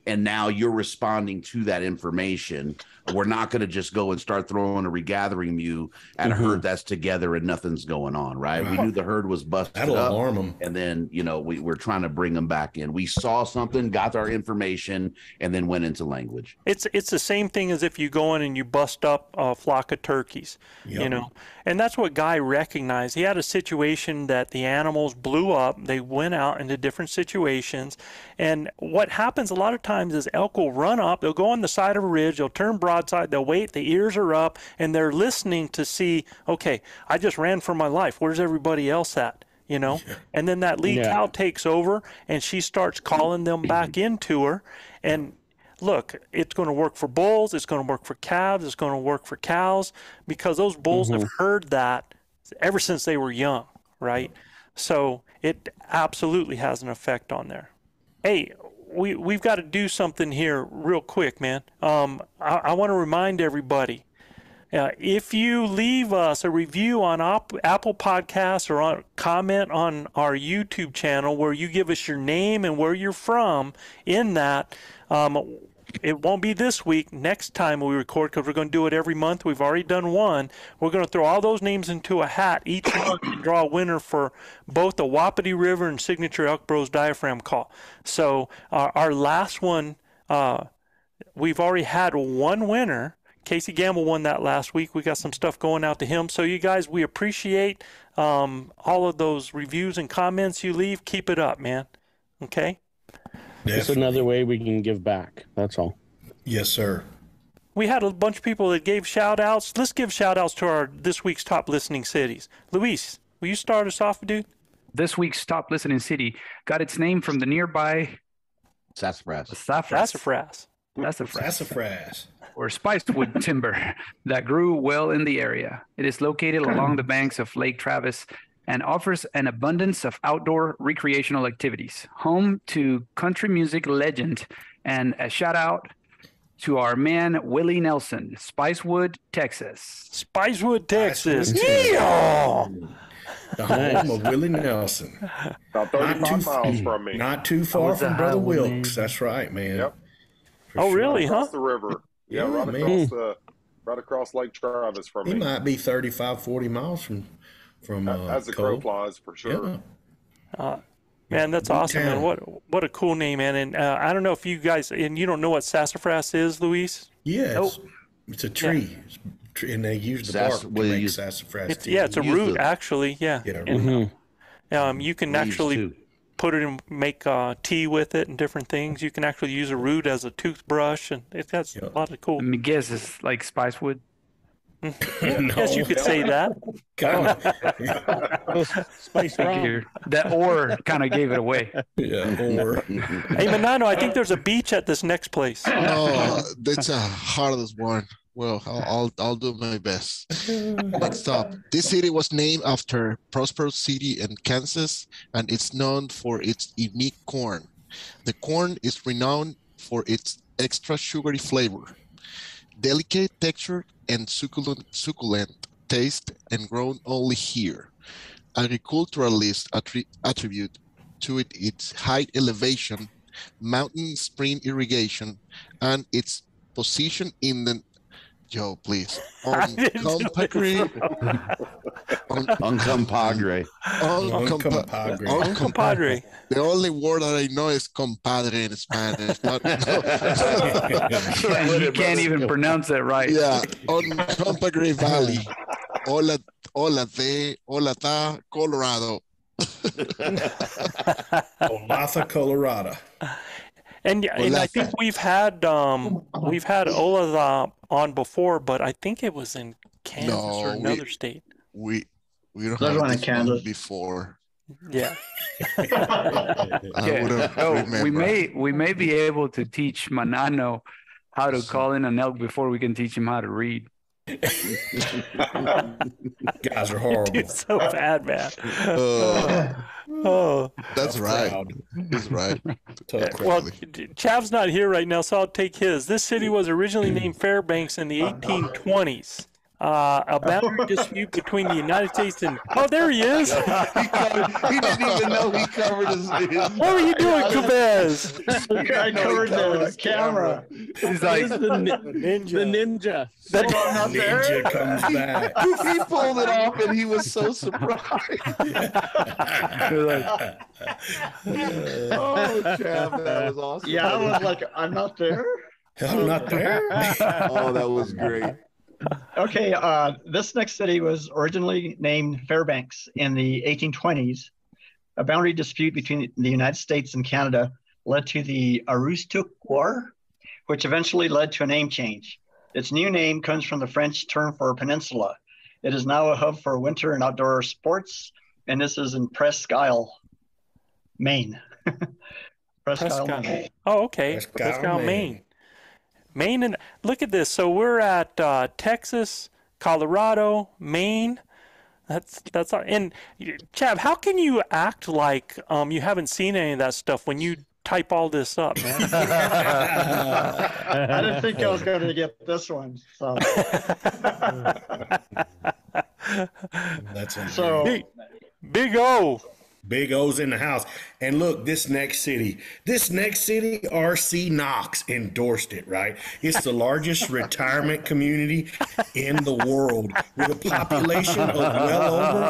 and now you're responding to that information. We're not going to just go and start throwing a regathering mew at Mhm. a herd that's together and nothing's going on, right? We knew the herd was busted That'll up, alarm 'em. and then you know we, we're trying to bring them back in. We saw something, got our information, and then went into language. It's it's the same thing as if you go in and you bust up a flock of turkeys, you know. And that's what Guy recognized. He had a situation that the animals blew up. They went out into different situations, and what happens a lot of times is elk will run up. They'll go on the side of a ridge. They'll turn broadside. They'll wait. The ears are up, and they're listening to see. Okay, I just ran for my life. Where's everybody else at? You know. And then that lead Yeah. cow takes over, and she starts calling them back mm-hmm. into her, and look, it's going to work for bulls, it's going to work for calves, it's going to work for cows because those bulls have mm-hmm. heard that ever since they were young, right? So it absolutely has an effect on there. Hey, we we've got to do something here real quick, man. Um, I, I want to remind everybody. Uh, if you leave us a review on op- Apple Podcasts or on comment on our YouTube channel where you give us your name and where you're from, in that, um, it won't be this week. Next time we record, because we're going to do it every month. We've already done one. We're going to throw all those names into a hat each month and draw a winner for both the Wapiti River and Signature Elk Bros diaphragm call. So our, our last one, uh, we've already had one winner. Casey Gamble won that last week. We got some stuff going out to him. So you guys, we appreciate um, all of those reviews and comments you leave. Keep it up, man. Okay. It's another way we can give back. That's all. Yes, sir. We had a bunch of people that gave shout outs. Let's give shout outs to our this week's top listening cities. Luis, will you start us off, dude? This week's top listening city got its name from the nearby Sassafras. Sassafras. Sassafras. Sassafras. Sassafras. Or spicewood timber that grew well in the area. It is located along the banks of Lake Travis and offers an abundance of outdoor recreational activities. Home to country music legend and a shout out to our man Willie Nelson, Spicewood, Texas. Spicewood, Texas. Texas. Yeah. The home of Willie Nelson. About Not too, miles from me. Not too far was from Brother highway. Wilks. That's right, man. Yep. For Oh, sure. really, huh? Across the river. Yeah, Yeah, right man. across the, right across Lake Travis from He me. might be 35, 40 miles from from uh, As a crow Cole. flies, for sure. Yeah. Uh, man, that's Big awesome, man. town. What what a cool name, man. And uh, I don't know if you guys and you don't know what sassafras is, Luis. Yeah, Nope. it's, it's a tree, It's and they use the Sass- bark well, to make use- sassafras. It's, tea. yeah, it's a root the- actually. Yeah. Yeah, And, um, you can Leaves, actually too. put it in, make uh, tea with it and different things. You can actually use a root as a toothbrush, and it has a lot of cool. I me guess, it's like Spicewood. Yes, you could say that. Spice Thank you. That or kind of gave it away. Yeah, or. Hey, Manano, I think there's a beach at this next place. Oh, that's a hardest one. Well, I'll, I'll I'll do my best. Next up, this city was named after Prospero City in Kansas, and it's known for its unique corn. The corn is renowned for its extra sugary flavor, delicate texture, and succulent succulent taste, and grown only here. Agriculturalists attri- attribute to it its high elevation, mountain spring irrigation, and its position in the Joe, please. On Compagre. on, On compadre. on On compa- compadre. on Compadre. The only word that I know is compadre in Spanish. Not, And you can't even pronounce that right. yeah, on Compagre Valley. Hola, hola de, hola da, Colorado. Olathe, Colorado. And yeah, and I think we've had um we've had Ola on before, but I think it was in Kansas or No, we- another state. We we don't There's have one in this one Kansas. before. Yeah. I Yeah. wouldn't No, remember. we may we may be able to teach Manano how to call in an elk before we can teach him how to read. Guys are horrible. Dude, so bad, man. Uh, Oh. that's right. crowd. He's right. Well, Chav's not here right now, so I'll take his. This city was originally named Fairbanks in the 1820s. Uh, a boundary dispute between the United States and oh, there he is. he, covered, he didn't even know he covered his. his What were you doing, Cabez? I covered the camera. He's like, the, ninja. the ninja. That- Not there. Ninja comes back. he, he pulled it off and he was so surprised. like, oh, Chav, that was awesome. Yeah, I was like, I'm not there. I'm not there. oh, that was great. Okay, uh, this next city was originally named Fairbanks in the 1820s. A boundary dispute between the United States and Canada led to the Aroostook War, which eventually led to a name change. Its new name comes from the French term for peninsula. It is now a hub for winter and outdoor sports, and this is in Presque Isle, Maine. Presque Isle, Maine. Oh, okay. Presque Presque Isle, Isle, Maine. Maine. Maine and look at this. So we're at uh, Texas, Colorado, Maine. That's that's our, and Chav, how can you act like um, you haven't seen any of that stuff when you type all this up, man? I didn't think I was going to get this one. So, That's it. so Big, Big O. Big O's in the house. And look, this next city, this next city, RC Knox endorsed it, right? It's the largest retirement community in the world with a population of well over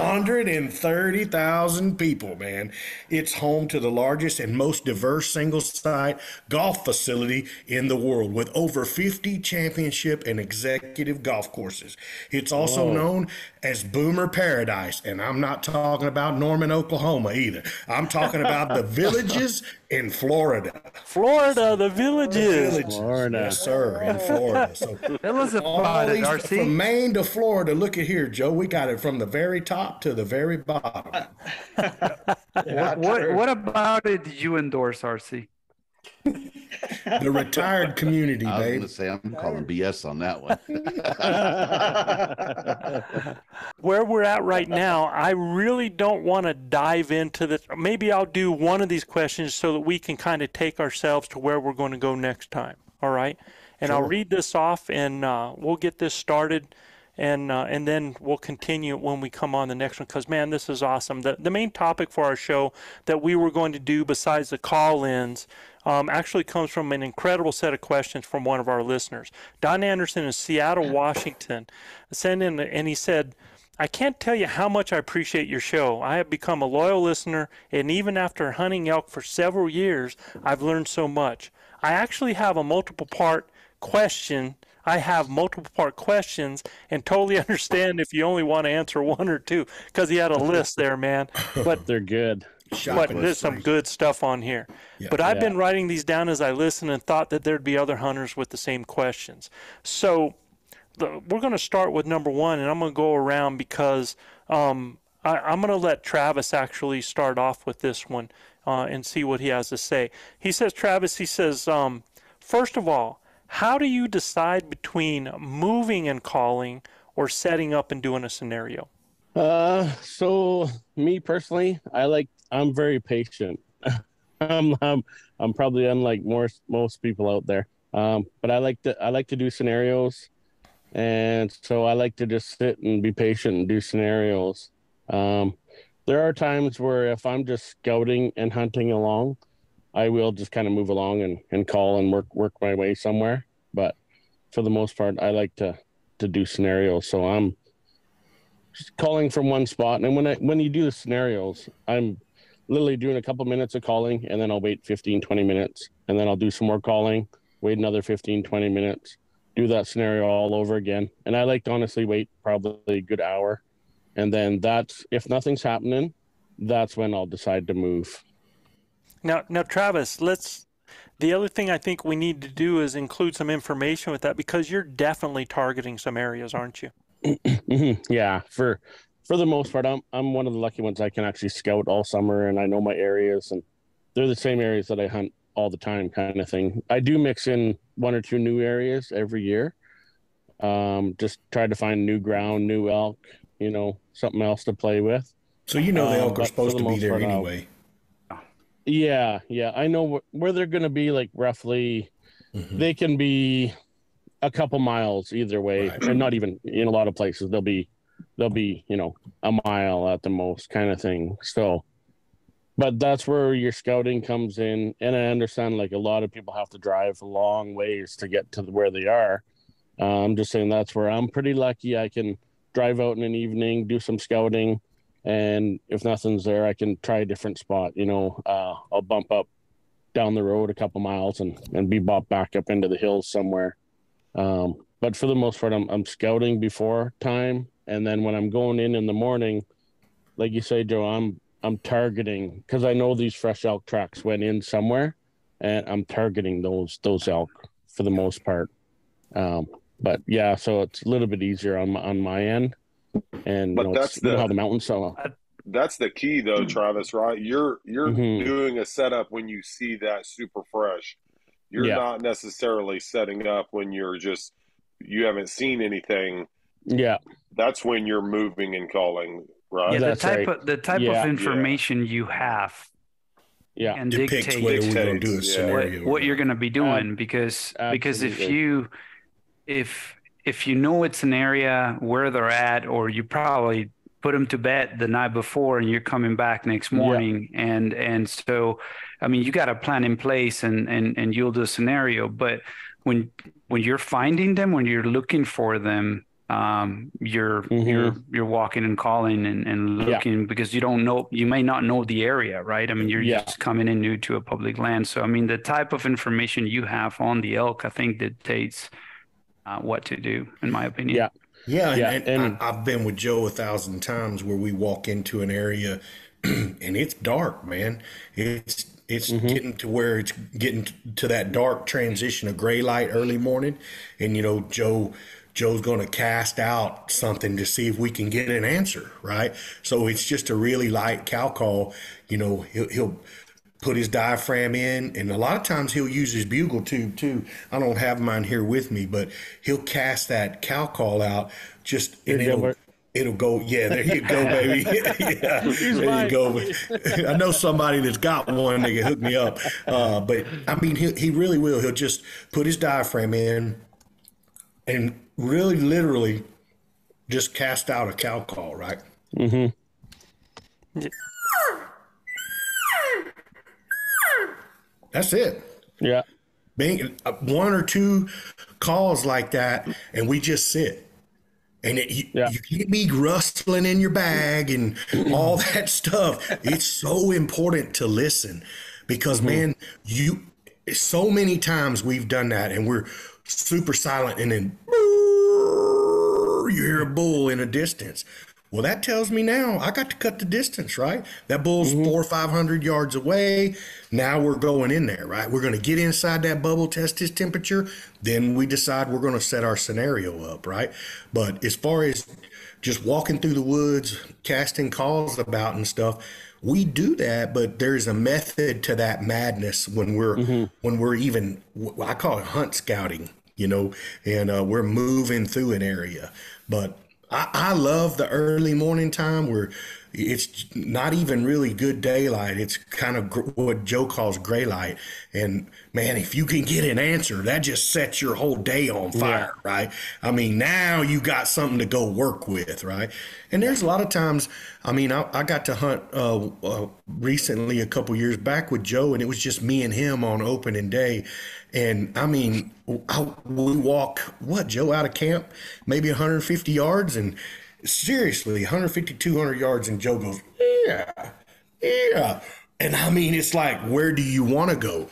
130,000 people, man. It's home to the largest and most diverse single site golf facility in the world with over 50 championship and executive golf courses. It's also Whoa. known as Boomer Paradise. And I'm not talking about Norman, Oklahoma either. I'm talking about the villages in Florida. Florida, the villages. Villages. Yes, sir, in oh. Florida. So Tell us about it, RC. from Maine to Florida. Look at here, Joe. We got it from the very top to the very bottom. What, what, what about it did you endorse, RC? The retired community, I was babe. going to say, I'm calling BS on that one. where we're at right now, I really don't want to dive into this. Maybe I'll do one of these questions so that we can kind of take ourselves to where we're going to go next time. All right. And I'll read this off and uh, we'll get this started. And, uh, and then we'll continue when we come on the next one because man this is awesome the, the main topic for our show that we were going to do besides the call-ins um, actually comes from an incredible set of questions from one of our listeners don anderson in seattle washington sent in and he said I can't tell you how much I appreciate your show. I have become a loyal listener, and even after hunting elk for several years, I've learned so much. I actually have a multiple part question. I have multiple part questions and totally understand if you only want to answer one or two because he had a list there, man. But they're good. But there's some good stuff on here. Yeah. but I've Yeah. been writing these down as I listen and thought that there'd be other hunters with the same questions. So the, we're going to start with number one, and I'm going to go around because um, I, I'm going to let Travis actually start off with this one uh, and see what he has to say. He says, Travis, he says, um, first of all, how do you decide between moving and calling or setting up and doing a scenario? Uh, so me personally, I like I'm very patient. I'm, I'm I'm probably unlike most most people out there. Um, but I like to I like to do scenarios, and so I like to just sit and be patient and do scenarios. Um, there are times where if I'm just scouting and hunting along, I will just kind of move along and, and call and work work my way somewhere. But for the most part, I like to to do scenarios. So I'm just calling from one spot. And when I when you do the scenarios, I'm literally doing a couple minutes of calling and then I'll wait 15, 20 minutes. And then I'll do some more calling, wait another 15, 20 minutes, do that scenario all over again. And I like to honestly wait probably a good hour. And then that's if nothing's happening, that's when I'll decide to move. Now, now, Travis, let's. The other thing I think we need to do is include some information with that because you're definitely targeting some areas, aren't you? Yeah, for for the most part, I'm I'm one of the lucky ones. I can actually scout all summer, and I know my areas, and they're the same areas that I hunt all the time, kind of thing. I do mix in one or two new areas every year. Um, just try to find new ground, new elk, you know, something else to play with. So you know the Um, elk are but supposed the to be there part, anyway. Yeah, yeah, I know wh- where they're going to be. Like roughly, Mm-hmm. they can be a couple miles either way, and not even in a lot of places. They'll be they'll be you know a mile at the most, kind of thing. So, but that's where your scouting comes in, and I understand like a lot of people have to drive long ways to get to where they are. Uh, I'm just saying that's where I'm pretty lucky. I can drive out in an evening, do some scouting, and if nothing's there, I can try a different spot. You know, uh, I'll bump up down the road a couple miles and and be back up into the hills somewhere. Um, but for the most part, I'm I'm scouting before time, and then when I'm going in in the morning, like you say, Joe, I'm I'm targeting because I know these fresh elk tracks went in somewhere, and I'm targeting those those elk for the most part. Um, but yeah, so it's a little bit easier on my, on my end, and But you know, that's it's, you know the- how the mountains so That's the key, though, Travis. Right? You're you're Mhm. doing a setup when you see that super fresh. You're Yeah. not necessarily setting up when you're just you haven't seen anything. Yeah. That's when you're moving and calling, right? Yeah, the type of the type Yeah. of information you have Yeah, and Depicts dictates whether we're going to do a yeah. scenario. what, what you're going to be doing Ab- because because if you if if you know it's an area where they're at or you probably put them to bed the night before and you're coming back next Yeah. morning and and so i mean you got a plan in place and and and you'll do a scenario but when when you're finding them when you're looking for them um you're Mhm. you're you're walking and calling and, and Yeah. looking because you don't know you may not know the area right i mean you're Yeah. just coming in new to a public land so i mean the type of information you have on the elk i think dictates uh, what to do in my opinion Yeah. Yeah, and, Yeah, and, and- I, I've been with Joe a thousand times where we walk into an area and it's dark, man. It's it's Mm-hmm. getting to where it's getting to that dark transition of gray light early morning, and you know Joe Joe's going to cast out something to see if we can get an answer, right? So it's just a really light cow call. You know, he'll, he'll put his diaphragm in, and a lot of times he'll use his bugle tube too. I don't have mine here with me, but he'll cast that cow call out just and it'll it'll go. Yeah, there you go, baby. yeah, there mine. you go. I know somebody that's got one that can hook me up. Uh, but I mean, he he really will. He'll just put his diaphragm in, and really, literally, just cast out a cow call, right? Mm-hmm. That's it. Yeah. Being uh, one or two calls like that, and we just sit. And it, you, Yeah. you can't be rustling in your bag and all that stuff. It's so important to listen because, man, you so many times we've done that and we're super silent and then you hear a bull in a distance. Well, that tells me now I got to cut the distance, right? That bull's four or five hundred yards away. Now we're going in there, right? We're going to get inside that bubble, test his temperature, then we decide we're going to set our scenario up, right? But as far as just walking through the woods, casting calls about and stuff, we do that, but there's a method to that madness when we're when we're even I call it hunt scouting, you know, and uh, we're moving through an area. But I, I love the early morning time where it's not even really good daylight. It's kind of gr- what Joe calls gray light. And man, if you can get an answer, that just sets your whole day on fire, right? I mean, now you got something to go work with, right? And there's a lot of times, I mean, I, I got to hunt uh, uh, recently a couple years back with Joe, and it was just me and him on opening day. And I mean, I, we walk, what, Joe, out of camp, maybe 150 yards, and seriously, 150, 200 yards, and Joe goes, yeah, yeah. And I mean, it's like, where do you want to go?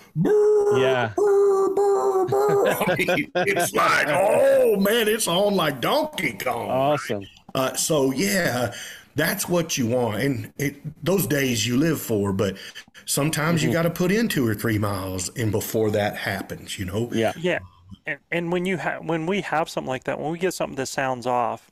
Yeah. I mean, it's like, oh man, it's on like Donkey Kong. Awesome. Uh, so yeah, that's what you want, and it, those days you live for. But sometimes you mm-hmm. got to put in two or three miles, and before that happens, you know. Yeah. Yeah, and and when you have when we have something like that, when we get something that sounds off,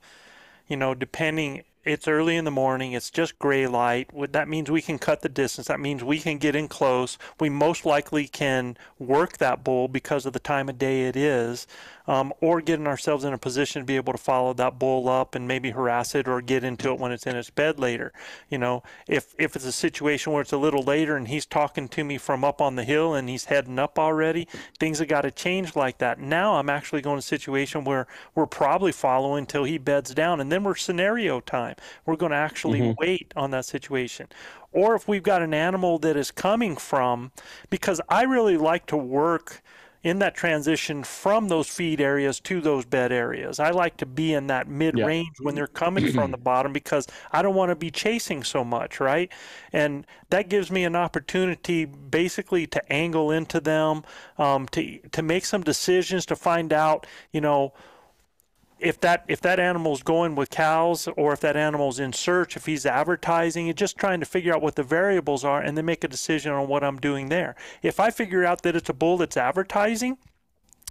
you know, depending, it's early in the morning, it's just gray light. That means we can cut the distance. That means we can get in close. We most likely can work that bull because of the time of day it is, um, or getting ourselves in a position to be able to follow that bull up and maybe harass it or get into it when it's in its bed later. You know, if if it's a situation where it's a little later and he's talking to me from up on the hill and he's heading up already, things have got to change like that. Now I'm actually going to a situation where we're probably following until he beds down, and then we're scenario time. We're going to actually Mhm. wait on that situation. Or if we've got an animal that is coming from, because I really like to work in that transition from those feed areas to those bed areas. I like to be in that mid range when they're coming from the bottom because I don't want to be chasing so much, right? And that gives me an opportunity basically to angle into them, um, to to make some decisions to find out, you know, if that if that animal's going with cows or if that animal's in search if he's advertising and just trying to figure out what the variables are and then make a decision on what i'm doing there if i figure out that it's a bull that's advertising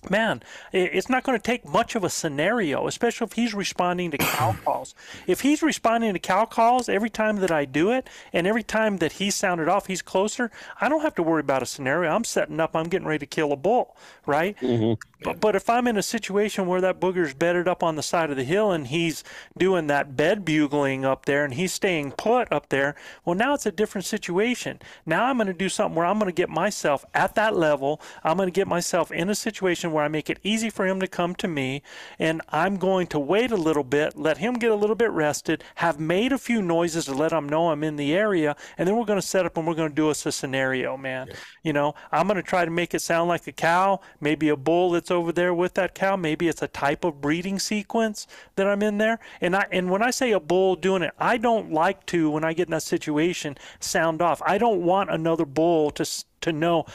man, it's not going to take much of a scenario, especially if he's responding to cow calls. If he's responding to cow calls every time that I do it, and every time that he sounded off, he's closer, I don't have to worry about a scenario. I'm setting up, I'm getting ready to kill a bull, right? Mm-hmm. But, but if I'm in a situation where that booger's bedded up on the side of the hill and he's doing that bed bugling up there and he's staying put up there, well, now it's a different situation. Now I'm going to do something where I'm going to get myself at that level. I'm going to get myself in a situation where I make it easy for him to come to me and I'm going to wait a little bit, let him get a little bit rested, have made a few noises to let him know I'm in the area, and then we're going to set up and we're going to do us a scenario, man. You know, I'm going to try to make it sound like a cow, maybe a bull that's over there with that cow, maybe it's a type of breeding sequence that I'm in there. And I and when I say a bull doing it, I don't like to when I get in that situation sound off. I don't want another bull to to know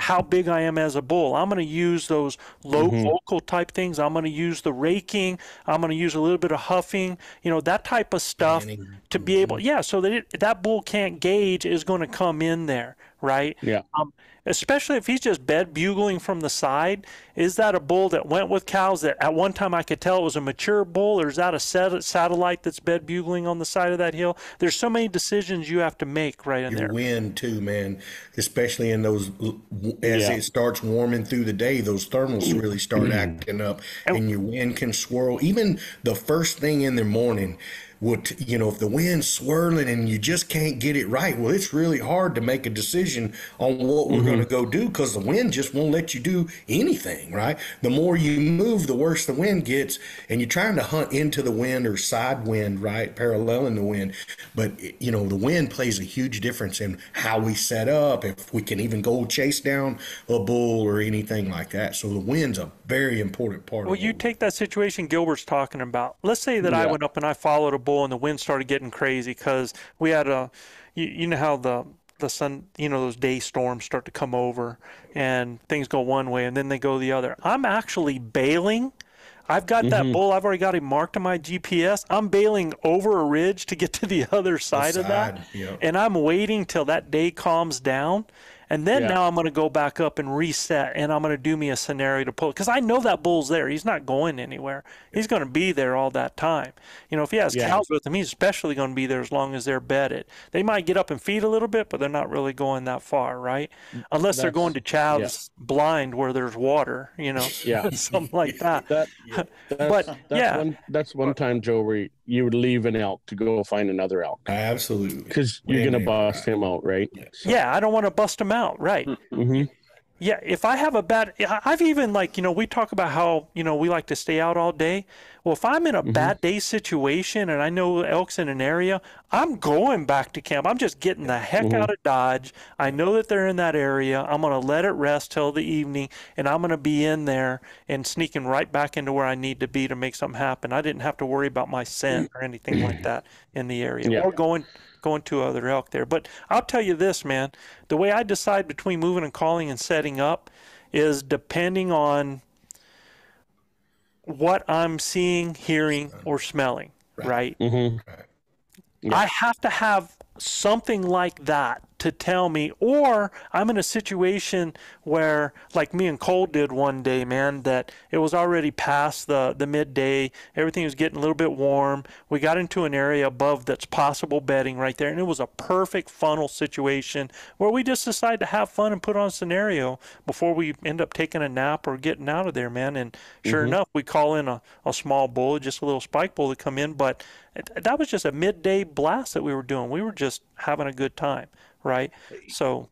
how big I am as a bull. I'm going to use those low Mhm. vocal type things. I'm going to use the raking. I'm going to use a little bit of huffing, you know, that type of stuff to be able, yeah, so that it, that bull can't gauge is going to come in there, right? Yeah. Um, especially if he's just bed bugling from the side. Is that a bull that went with cows that at one time I could tell it was a mature bull, or is that a sat- satellite that's bed bugling on the side of that hill? There's so many decisions you have to make right in Your there. wind too, man. Especially in those as Yeah. it starts warming through the day, those thermals really start mm-hmm. acting up, and your wind can swirl. Even the first thing in the morning, would you know if the wind's swirling and you just can't get it right? Well, it's really hard to make a decision on what we're mm-hmm. going to go do because the wind just won't let you do anything. Right? The more you move, the worse the wind gets, and you're trying to hunt into the wind or side wind, right, paralleling the wind. But you know the wind plays a huge difference in how we set up, if we can even go chase down a bull or anything like that. So the wind's a very important part Well, you take that situation Gilbert's talking about. Let's say that I went up and I followed a bull and the wind started getting crazy because we had a, you, you know how the the sun, you know, those day storms start to come over and things go one way and then they go the other. I'm actually bailing. I've got that Mhm. bull. I've already got him marked on my GPS. I'm bailing over a ridge to get to the other side of that, side, yeah. and I'm waiting till that day calms down. And then Yeah. now I'm going to go back up and reset, and I'm going to do me a scenario to pull because I know that bull's there. He's not going anywhere. He's going to be there all that time. You know, if he has Yeah. cows with him, he's especially going to be there as long as they're bedded. They might get up and feed a little bit, but they're not really going that far, right? Mm, Unless they're going to Chad's blind where there's water, you know, Yeah. something like that. That, that's, But, that's yeah. one, that's one time, Joe, where you would leave an elk to go find another elk Absolutely. because you're gonna bust him out, right? Yeah, I don't want to bust him out, right? hmm Yeah, if I have a bad, I've even like, you know, we talk about how, you know, we like to stay out all day. Well, if I'm in a mm-hmm. bad day situation and I know elk's in an area, I'm going back to camp. I'm just getting the heck mm-hmm. out of Dodge. I know that they're in that area. I'm going to let it rest till the evening and I'm going to be in there and sneaking right back into where I need to be to make something happen. I didn't have to worry about my scent or anything like that in the area Yeah. or going going to other elk there. But I'll tell you this, man, the way I decide between moving and calling and setting up is depending on what I'm seeing, hearing, or smelling, right? hmm I have to have something like that to tell me, or I'm in a situation where, like me and Cole did one day, man, that it was already past the, the midday. Everything was getting a little bit warm. We got into an area above that's possible bedding right there, and it was a perfect funnel situation where we just decided to have fun and put on a scenario before we end up taking a nap or getting out of there, man. And sure Mhm. enough, we call in a, a small bull, just a little spike bull to come in, but that was just a midday blast that we were doing. We were just having a good time, right? So,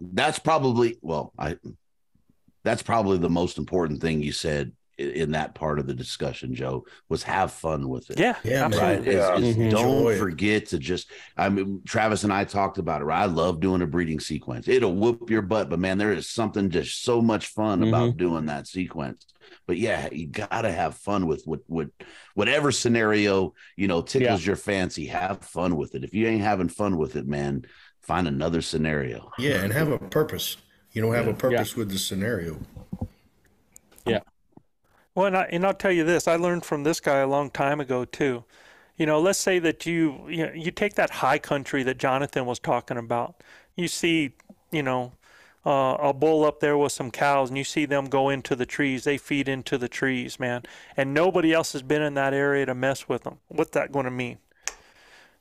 that's probably well i that's probably the most important thing you said i- in that part of the discussion joe was have fun with it yeah, Yeah, right absolutely. Is- Yeah. is Mhm. don't Enjoy it. forget to just i mean travis and i talked about it right? i love doing a breeding sequence it'll whoop your butt but man there is something just so much fun about doing that sequence but yeah you gotta have fun with what what whatever scenario you know tickles your fancy have fun with it if you ain't having fun with it man find another scenario Yeah, and have a purpose. You know, have a purpose with the scenario. Yeah. Well, and, I, and I'll tell you this: I learned from this guy a long time ago too. You know, let's say that you you, know, you take that high country that Jonathan was talking about. You see, you know, uh, a bull up there with some cows, and you see them go into the trees. They feed into the trees, man, and nobody else has been in that area to mess with them. What's that going to mean?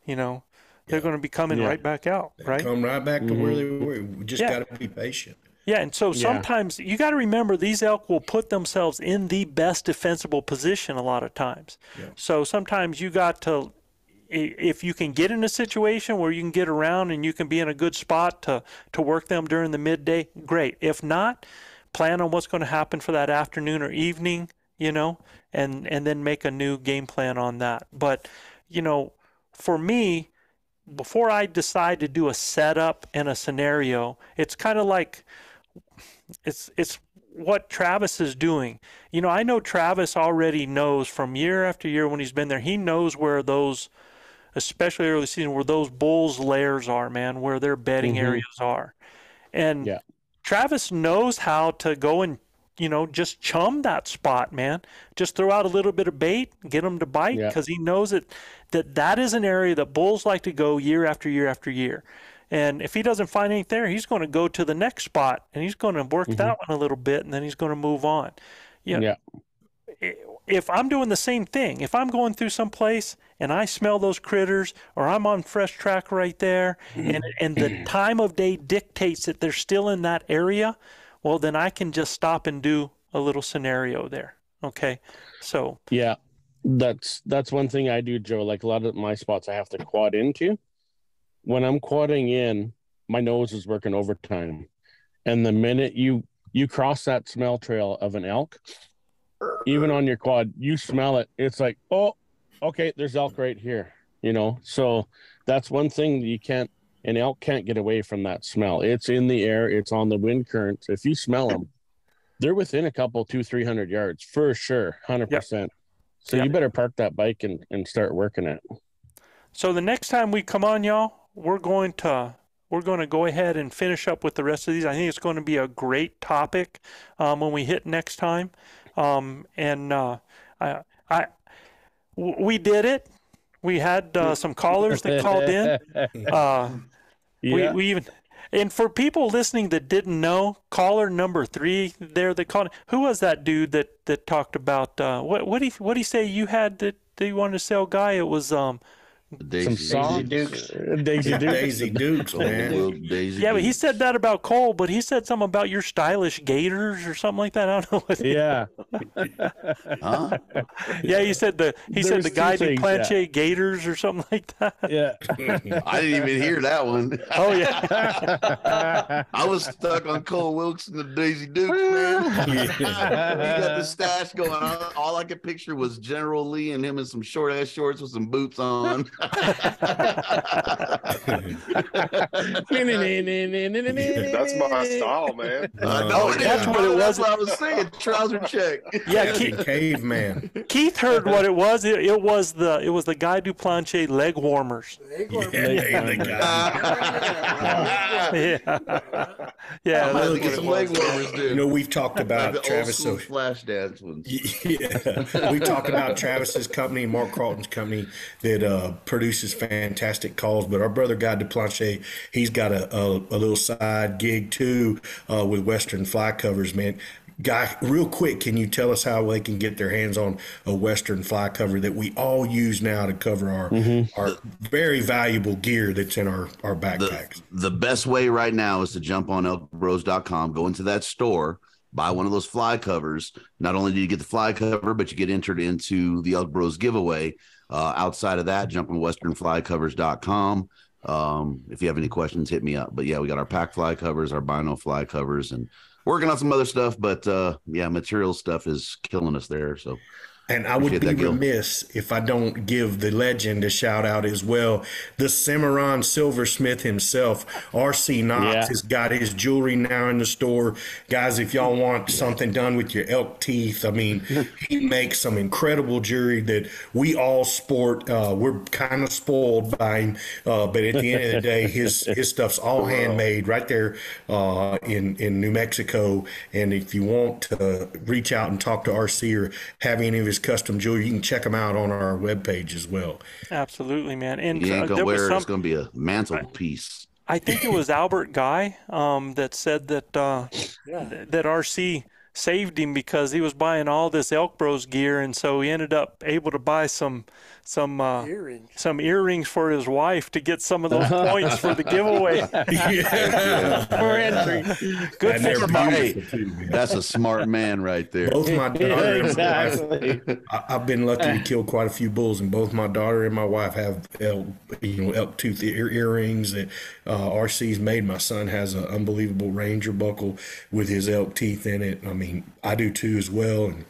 You know, they're going to be coming Yeah. right back out, right? Come right back to where they mm-hmm. were. We just Yeah. got to be patient. Yeah, and so Yeah. sometimes you got to remember these elk will put themselves in the best defensible position a lot of times. So sometimes you got to, if you can get in a situation where you can get around and you can be in a good spot to to work them during the midday, great. If not, plan on what's going to happen for that afternoon or evening, you know, and and then make a new game plan on that. But you know, for me, before I decide to do a setup and a scenario, it's kind of like it's it's what Travis is doing. You know, I know Travis already knows from year after year when he's been there. He knows where those, especially early season, where those bulls' lairs are, man, where their bedding Mhm. areas are, and Yeah. Travis knows how to go and you know just chum that spot, man. Just throw out a little bit of bait, get them to bite, Yeah. because he knows that that that is an area that bulls like to go year after year after year. And if he doesn't find anything there, he's going to go to the next spot and he's going to work mm-hmm. that one a little bit and then he's going to move on. You know, Yeah. if I'm doing the same thing, if I'm going through some place and I smell those critters or I'm on fresh track right there mm-hmm. and, and the time of day dictates that they're still in that area, well, then I can just stop and do a little scenario there. Okay. So, Yeah, that's that's one thing I do, Joe. Like a lot of my spots, I have to quad into. When I'm quadding in, my nose is working overtime, and the minute you you cross that smell trail of an elk, even on your quad, you smell it. It's like, oh, okay, there's elk right here. You know, so that's one thing you can't. An elk can't get away from that smell. It's in the air. It's on the wind currents. If you smell them, they're within a couple, two, three hundred yards for sure, hundred percent. So Yep. you better park that bike and, and start working it. So the next time we come on, y'all, we're going to we're going to go ahead and finish up with the rest of these. I think it's going to be a great topic um, when we hit next time. Um, and uh, I, I, we did it. We had uh, some callers that called in. Uh, Yeah. we, we even, and for people listening that didn't know, caller number three there that called. Who was that dude that that talked about uh, what what he what he say you had that, that you wanted to sell? Guy, it was um. Daisy, songs? Uh, Dukes. Daisy Dukes. Daisy Dukes, man. Daisy Yeah, but he said that about Cole, but he said something about your stylish gators or something like that. I don't know what. Yeah. Huh? Yeah, he said the he said the two guy things, Duplantier gators or something like that. Yeah. I didn't even hear that one. Oh yeah. I was stuck on Cole Wilks and the Daisy Dukes, man. he got the stash going on. All I could picture was General Lee and him in some short ass shorts with some boots on. That's my style, man. I know it that's is, what it was. what I was saying. Trouser check. Yeah, Keith, Caveman. Keith heard what it was. It, it was the it was the guy Duplantier leg warmers. Yeah, the guy. Yeah, yeah. I'm gonna have to that's get some leg warmers, dude. You know, we've talked Like about the Travis. school So flash dance ones. Yeah, we talked about Travis's company, Mark Carlton's company, that uh, produces fantastic calls. But our brother Guy Duplantier, he's got a, a, a little side gig too uh, with Western Fly Covers, man. Guy, real quick, can you tell us how they can get their hands on a Western fly cover that we all use now to cover our our very valuable gear that's in our our backpacks? the best way right now is to jump on elkbros.com, go into that store, buy one of those fly covers. Not only do you get the fly cover, but you get entered into the Elk Bros giveaway. Uh, outside of that, jump on westernflycovers.com. Um, if you have any questions, hit me up. But yeah, we got our pack fly covers, our bino fly covers, and working on some other stuff. But uh, yeah, material stuff is killing us there. So And I would be remiss if I don't give the legend a shout out as well. The Cimarron silversmith himself, RC Knox, Yeah. has got his jewelry now in the store. Guys, if y'all want something done with your elk teeth, I mean, he makes some incredible jewelry that we all sport. Uh, we're kind of spoiled by him, uh, but at the end of the day, his his stuff's all handmade right there uh, in in New Mexico. And if you want to reach out and talk to RC or have any of his custom jewelry, you can check them out on our webpage as well. Absolutely, man. And you uh, ain't gonna was wear it. some. It's gonna be a mantelpiece. I think it was Albert Guy um, that said that uh, th- that RC saved him because he was buying all this Elk Bros gear, and so he ended up able to buy some some uh, Earrings. some earrings for his wife to get some of those points for the giveaway. For entry. Good And for they're somebody. beautiful too, man. That's a smart man right there. Both my daughter and my wife, I, I've been lucky to kill quite a few bulls, and both my daughter and my wife have elk, you know, elk tooth ear, earrings that uh, RC's made. My son has an unbelievable Ranger buckle with his elk teeth in it. I mean, I do too as well, and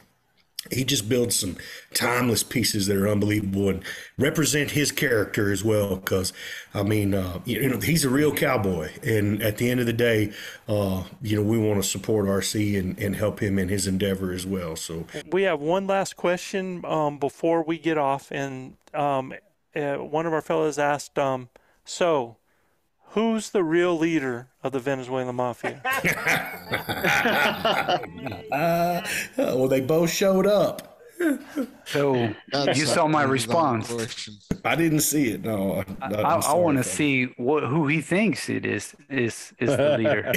he just builds some timeless pieces that are unbelievable and represent his character as well. Because I mean, uh, you know, he's a real cowboy, and at the end of the day, uh, you know, we want to support RC and, and help him in his endeavor as well. So We have one last question um, before we get off, and um, uh, one of our fellows asked, um, "So, who's the real leader of the Venezuelan mafia?" Uh, well, they both showed up. So That's you saw my response. I didn't see it. No, I, I, I want to see what who he thinks it is is is the leader.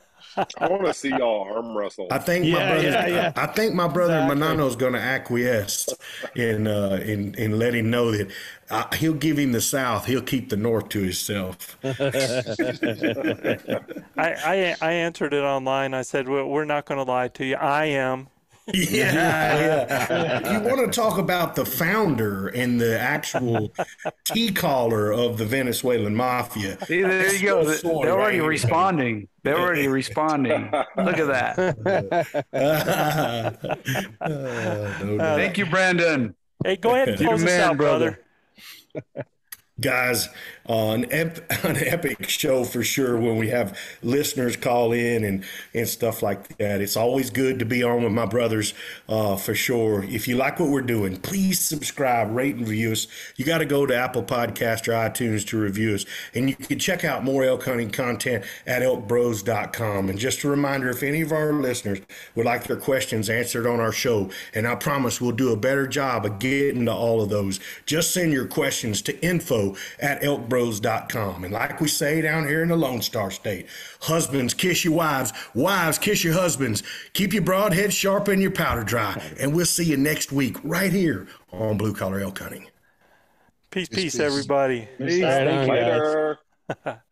I want to see y'all arm wrestle. I think my Yeah, brother. yeah, yeah. I think my brother Exactly. Manano's going to acquiesce in uh, in in let him know that uh, he'll give him the South. He'll keep the North to himself. I, I I answered it online. I said, well, "We're not going to lie to you. I am." Yeah, yeah. You want to talk about the founder and the actual tea caller of the Venezuelan mafia, See, there you go. The They're right already here. responding. They're already responding. Look at that. Uh, no doubt. Thank you, Brandon. Hey, go ahead and You're close the us man, out, brother. guys an, ep- an epic show for sure when we have listeners call in and, and stuff like that. It's always good to be on with my brothers uh, for sure. If you like what we're doing, please subscribe, rate, and review us. You got to go to Apple Podcast or iTunes to review us. And you can check out more elk hunting content at elkbros.com. And just a reminder if any of our listeners would like their questions answered on our show, and I promise we'll do a better job of getting to all of those, just send your questions to info at elkbros.com. And like we say down here in the Lone Star State, husbands kiss your wives, wives kiss your husbands. Keep your broadhead sharp and your powder dry. And we'll see you next week right here on Blue Collar Elk Hunting. Peace, peace, everybody. Right on, guys. Later.